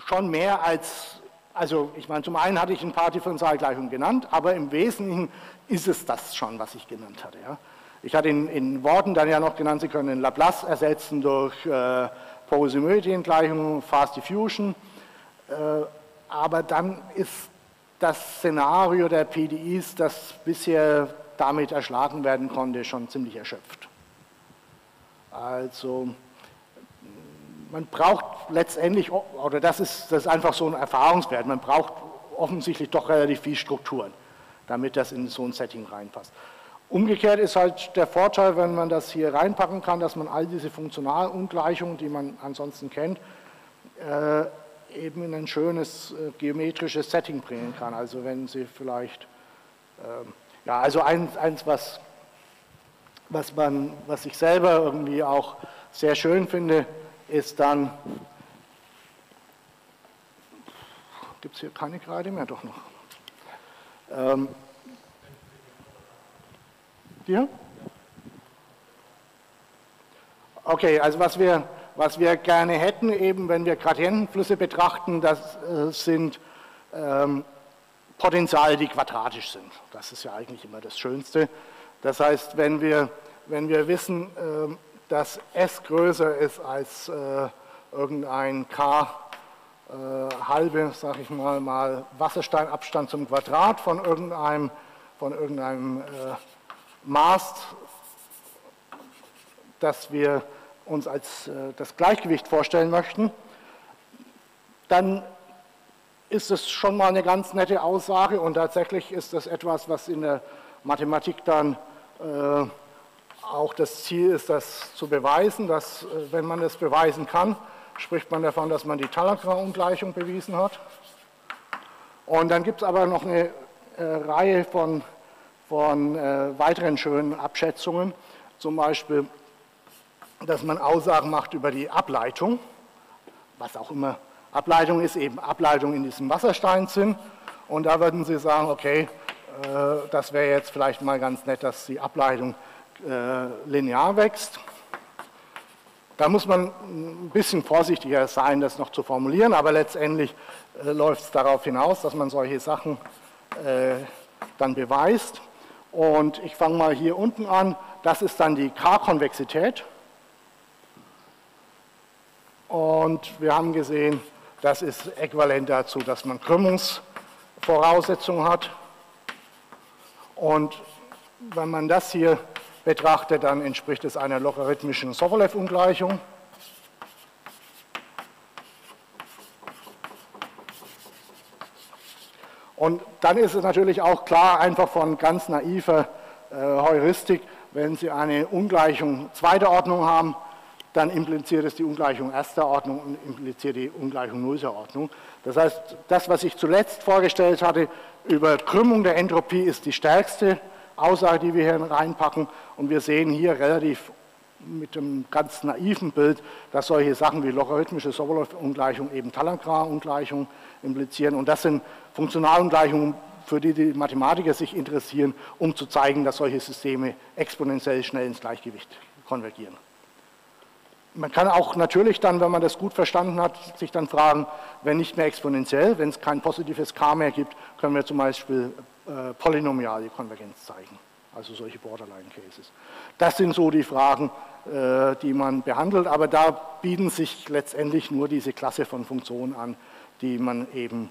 schon mehr als also ich meine, zum einen hatte ich ein paar Differentialgleichungen genannt, aber im Wesentlichen ist es das schon, was ich genannt hatte. Ja. Ich hatte in, in, Worten dann ja noch genannt, Sie können Laplace ersetzen durch äh, Porosity-Gleichung, Fast Diffusion, äh, aber dann ist das Szenario der PDIs, das bisher damit erschlagen werden konnte, schon ziemlich erschöpft. Also man braucht letztendlich, oder das ist, das ist einfach so ein Erfahrungswert, man braucht offensichtlich doch relativ viel Strukturen, damit das in so ein Setting reinpasst. Umgekehrt ist halt der Vorteil, wenn man das hier reinpacken kann, dass man all diese Funktionalungleichungen, die man ansonsten kennt, äh, eben in ein schönes äh, geometrisches Setting bringen kann. Also wenn Sie vielleicht, äh, ja, also eins, eins was, was, man, was ich selber irgendwie auch sehr schön finde, ist dann, gibt es hier keine Kreide mehr? Doch noch. Ähm, hier? Okay, also was wir, was wir gerne hätten, eben wenn wir Gradientenflüsse betrachten, das äh, sind ähm, Potentiale, die quadratisch sind. Das ist ja eigentlich immer das Schönste. Das heißt, wenn wir, wenn wir wissen, äh, dass S größer ist als äh, irgendein K äh, halbe, sage ich mal, mal Wassersteinabstand zum Quadrat von irgendeinem, von irgendeinem äh, Maß, das wir uns als das Gleichgewicht vorstellen möchten, dann ist es schon mal eine ganz nette Aussage und tatsächlich ist das etwas, was in der Mathematik dann auch das Ziel ist, das zu beweisen, dass, äh, wenn man das beweisen kann, spricht man davon, dass man die Talagra-Ungleichung bewiesen hat. Und dann gibt es aber noch eine äh, Reihe von, von äh, weiteren schönen Abschätzungen, zum Beispiel, dass man Aussagen macht über die Ableitung, was auch immer Ableitung ist, eben Ableitung in diesem Wassersteinsinn. Und da würden Sie sagen, okay, äh, das wäre jetzt vielleicht mal ganz nett, dass die Ableitung äh, linear wächst. Da muss man ein bisschen vorsichtiger sein, das noch zu formulieren, aber letztendlich äh, läuft es darauf hinaus, dass man solche Sachen äh, dann beweist. Und ich fange mal hier unten an. Das ist dann die K-Konvexität. Und wir haben gesehen, das ist äquivalent dazu, dass man Krümmungsvoraussetzungen hat. Und wenn man das hier betrachtet, dann entspricht es einer logarithmischen Sobolev-Ungleichung. Und dann ist es natürlich auch klar, einfach von ganz naiver äh, Heuristik, wenn Sie eine Ungleichung zweiter Ordnung haben, dann impliziert es die Ungleichung erster Ordnung und impliziert die Ungleichung nullter Ordnung. Das heißt, das, was ich zuletzt vorgestellt hatte über Krümmung der Entropie, ist die stärkste Aussage, die wir hier reinpacken. Und wir sehen hier relativ mit einem ganz naiven Bild, dass solche Sachen wie logarithmische Sobolev-Ungleichung eben Talankra-Ungleichung implizieren. Und das sind Funktionalungleichungen, für die die Mathematiker sich interessieren, um zu zeigen, dass solche Systeme exponentiell schnell ins Gleichgewicht konvergieren. Man kann auch natürlich dann, wenn man das gut verstanden hat, sich dann fragen, wenn nicht mehr exponentiell, wenn es kein positives k mehr gibt, können wir zum Beispiel äh, polynomiale Konvergenz zeigen, also solche Borderline-Cases. Das sind so die Fragen, äh, die man behandelt, aber da bieten sich letztendlich nur diese Klasse von Funktionen an, die man eben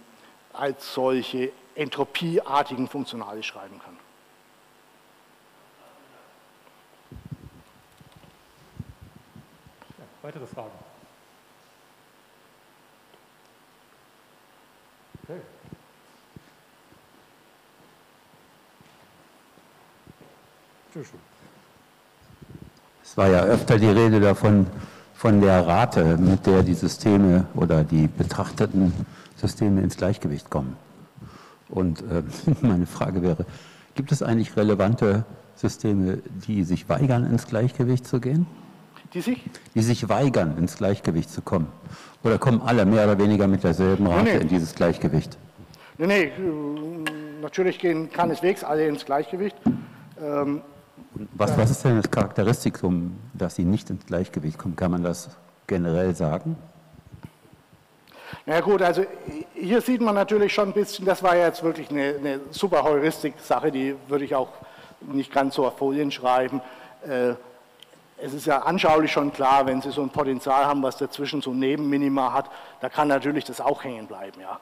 als solche entropieartigen Funktionale schreiben kann. Weitere Fragen? Okay. Es war ja öfter die Rede davon, von der Rate, mit der die Systeme oder die betrachteten Systeme ins Gleichgewicht kommen. Und äh, meine Frage wäre, gibt es eigentlich relevante Systeme, die sich weigern, ins Gleichgewicht zu gehen? Die sich? Die sich weigern, ins Gleichgewicht zu kommen. Oder kommen alle mehr oder weniger mit derselben Rate nee, in dieses Gleichgewicht? Nee, nee, natürlich gehen keineswegs alle ins Gleichgewicht. Ähm, was, was ist denn das Charakteristikum, dass sie nicht ins Gleichgewicht kommen? Kann man das generell sagen? Na gut, also hier sieht man natürlich schon ein bisschen, das war jetzt wirklich eine, eine super Heuristik-Sache, die würde ich auch nicht ganz so auf Folien schreiben. Äh, es ist ja anschaulich schon klar, wenn Sie so ein Potenzial haben, was dazwischen so ein Nebenminima hat, da kann natürlich das auch hängen bleiben. Ja.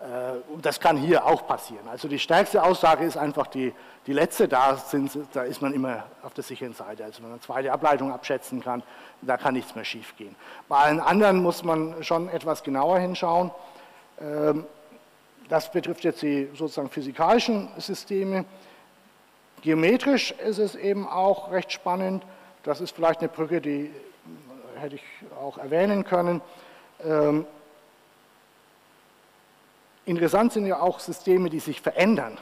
Äh, und das kann hier auch passieren. Also die stärkste Aussage ist einfach die, die letzte, da, sind, da ist man immer auf der sicheren Seite. Also wenn man eine zweite Ableitung abschätzen kann, da kann nichts mehr schief gehen. Bei allen anderen muss man schon etwas genauer hinschauen. Ähm, das betrifft jetzt die sozusagen physikalischen Systeme. Geometrisch ist es eben auch recht spannend. Das ist vielleicht eine Brücke, die hätte ich auch erwähnen können. Ähm, interessant sind ja auch Systeme, die sich verändern,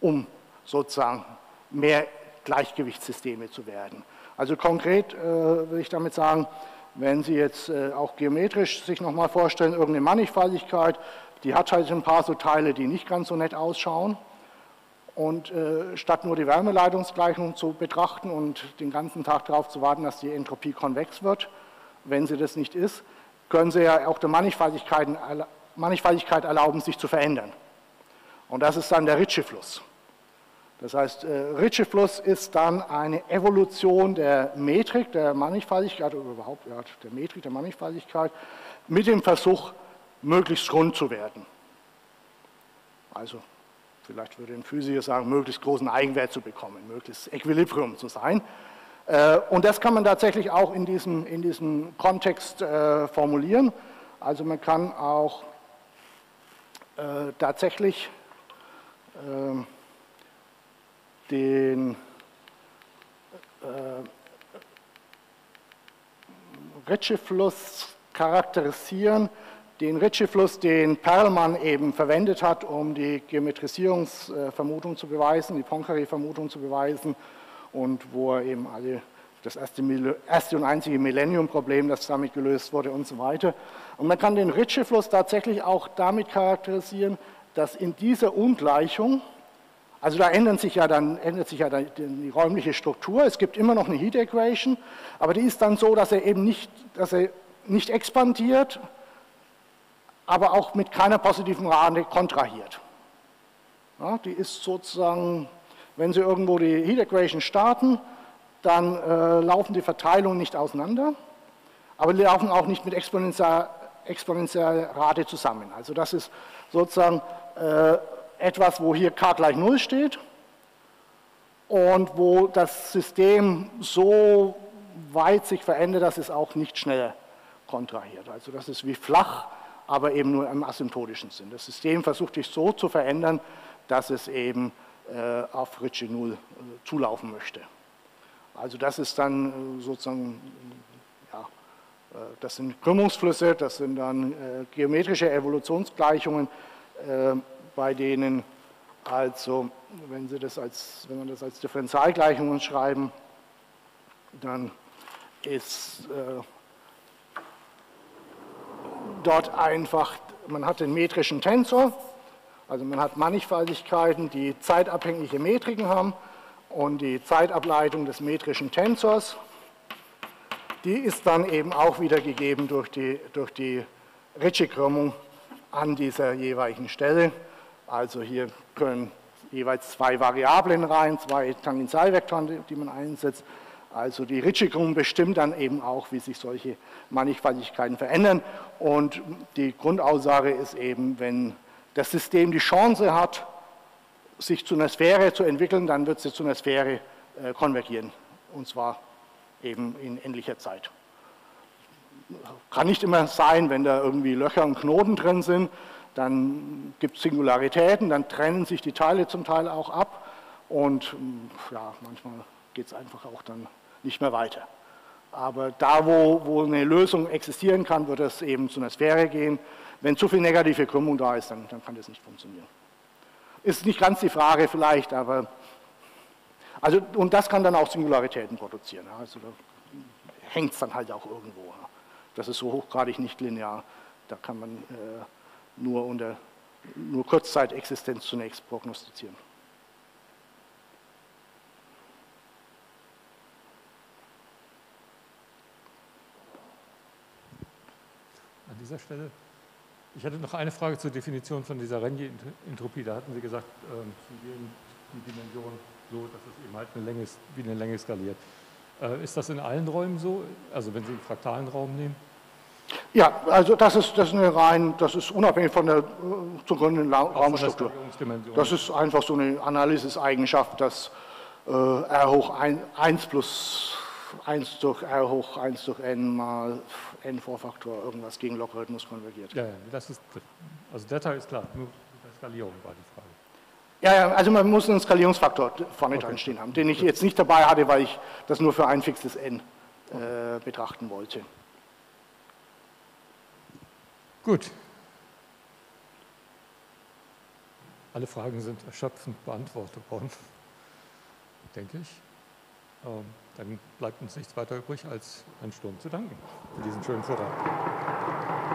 um sozusagen mehr Gleichgewichtssysteme zu werden. Also konkret äh, will ich damit sagen, wenn Sie jetzt äh, auch geometrisch sich nochmal vorstellen, irgendeine Mannigfaltigkeit, die hat halt ein paar so Teile, die nicht ganz so nett ausschauen. Und äh, statt nur die Wärmeleitungsgleichung zu betrachten und den ganzen Tag darauf zu warten, dass die Entropie konvex wird, wenn sie das nicht ist, können Sie ja auch der Mannigfaltigkeit, erlauben, sich zu verändern. Und das ist dann der Ritchie-Fluss. Das heißt, äh, Ritchie-Fluss ist dann eine Evolution der Metrik, der Mannigfaltigkeit, oder überhaupt ja, der Metrik, der Mannigfaltigkeit, mit dem Versuch, möglichst rund zu werden. Also vielleicht würde ein Physiker sagen, möglichst großen Eigenwert zu bekommen, möglichst Equilibrium zu sein. Äh, und das kann man tatsächlich auch in diesem, in diesem Kontext äh, formulieren. Also man kann auch äh, tatsächlich ähm, den Ritchie-Fluss charakterisieren den Ritchie-Fluss, den Perlmann eben verwendet hat, um die Geometrisierungsvermutung zu beweisen, die Poincaré-Vermutung zu beweisen und wo er eben alle das erste, erste und einzige Millennium-Problem, das damit gelöst wurde und so weiter. Und man kann den Ritchie-Fluss tatsächlich auch damit charakterisieren, dass in dieser Ungleichung, also da ändert sich ja dann, ändert sich ja dann die räumliche Struktur, es gibt immer noch eine Heat Equation, aber die ist dann so, dass er eben nicht, dass er nicht expandiert, aber auch mit keiner positiven Rate kontrahiert. Ja, die ist sozusagen, wenn Sie irgendwo die Heat Equation starten, dann äh, laufen die Verteilungen nicht auseinander, aber die laufen auch nicht mit exponentieller, exponentieller Rate zusammen. Also das ist sozusagen äh, etwas, wo hier k gleich 0 steht und wo das System so weit sich verändert, dass es auch nicht schneller kontrahiert. Also das ist wie flach aber eben nur im asymptotischen Sinn. Das System versucht sich so zu verändern, dass es eben äh, auf Ritchie Null äh, zulaufen möchte. Also das ist dann äh, sozusagen, ja, äh, das sind Krümmungsflüsse, das sind dann äh, geometrische Evolutionsgleichungen, äh, bei denen also, wenn, Sie das als, wenn man das als Differentialgleichungen schreiben, dann ist dort einfach, man hat den metrischen Tensor, also man hat Mannigfaltigkeiten, die zeitabhängige Metriken haben und die Zeitableitung des metrischen Tensors, die ist dann eben auch wieder gegeben durch die, durch die Ritchie-Krümmung an dieser jeweiligen Stelle. Also hier können jeweils zwei Variablen rein, zwei Tangentialvektoren, die man einsetzt. Also die Ritchie-Krümmung bestimmt dann eben auch, wie sich solche Mannigfaltigkeiten verändern. Und die Grundaussage ist eben, wenn das System die Chance hat, sich zu einer Sphäre zu entwickeln, dann wird sie zu einer Sphäre äh, konvergieren. Und zwar eben in endlicher Zeit. Kann nicht immer sein, wenn da irgendwie Löcher und Knoten drin sind, dann gibt es Singularitäten, dann trennen sich die Teile zum Teil auch ab und ja, manchmal geht es einfach auch dann nicht mehr weiter. Aber da, wo, wo eine Lösung existieren kann, wird es eben zu einer Sphäre gehen. Wenn zu viel negative Krümmung da ist, dann, dann kann das nicht funktionieren. Ist nicht ganz die Frage vielleicht, aber also, und das kann dann auch Singularitäten produzieren. Also da hängt es dann halt auch irgendwo. Das ist so hochgradig nicht linear. Da kann man äh, nur unter nur Kurzzeitexistenz zunächst prognostizieren. Dieser Stelle Ich hatte noch eine Frage zur Definition von dieser Renyi-Entropie. Da hatten Sie gesagt, ähm, Sie gehen die Dimension so, dass es eben halt eine Länge, wie eine Länge skaliert. Äh, ist das in allen Räumen so? Also wenn Sie einen fraktalen Raum nehmen? Ja, also das ist, das ist eine rein, das ist unabhängig von der äh, zugrunde Raumstruktur. Das ist einfach so eine Analysis-Eigenschaft, dass äh, R hoch 1, 1 plus 1 durch R hoch 1 durch N mal N Vorfaktor irgendwas gegen Logarithmus konvergiert. Ja, ja, das ist, also der Teil ist klar, nur die Skalierung war die Frage. Ja, ja, also man muss einen Skalierungsfaktor vorne okay. dran stehen haben, den ich jetzt nicht dabei hatte, weil ich das nur für ein fixes N äh, betrachten wollte. Gut. Alle Fragen sind erschöpfend beantwortet worden, denke ich. Ähm, dann bleibt uns nichts weiter übrig, als Herrn Sturm zu danken für diesen schönen Vortrag.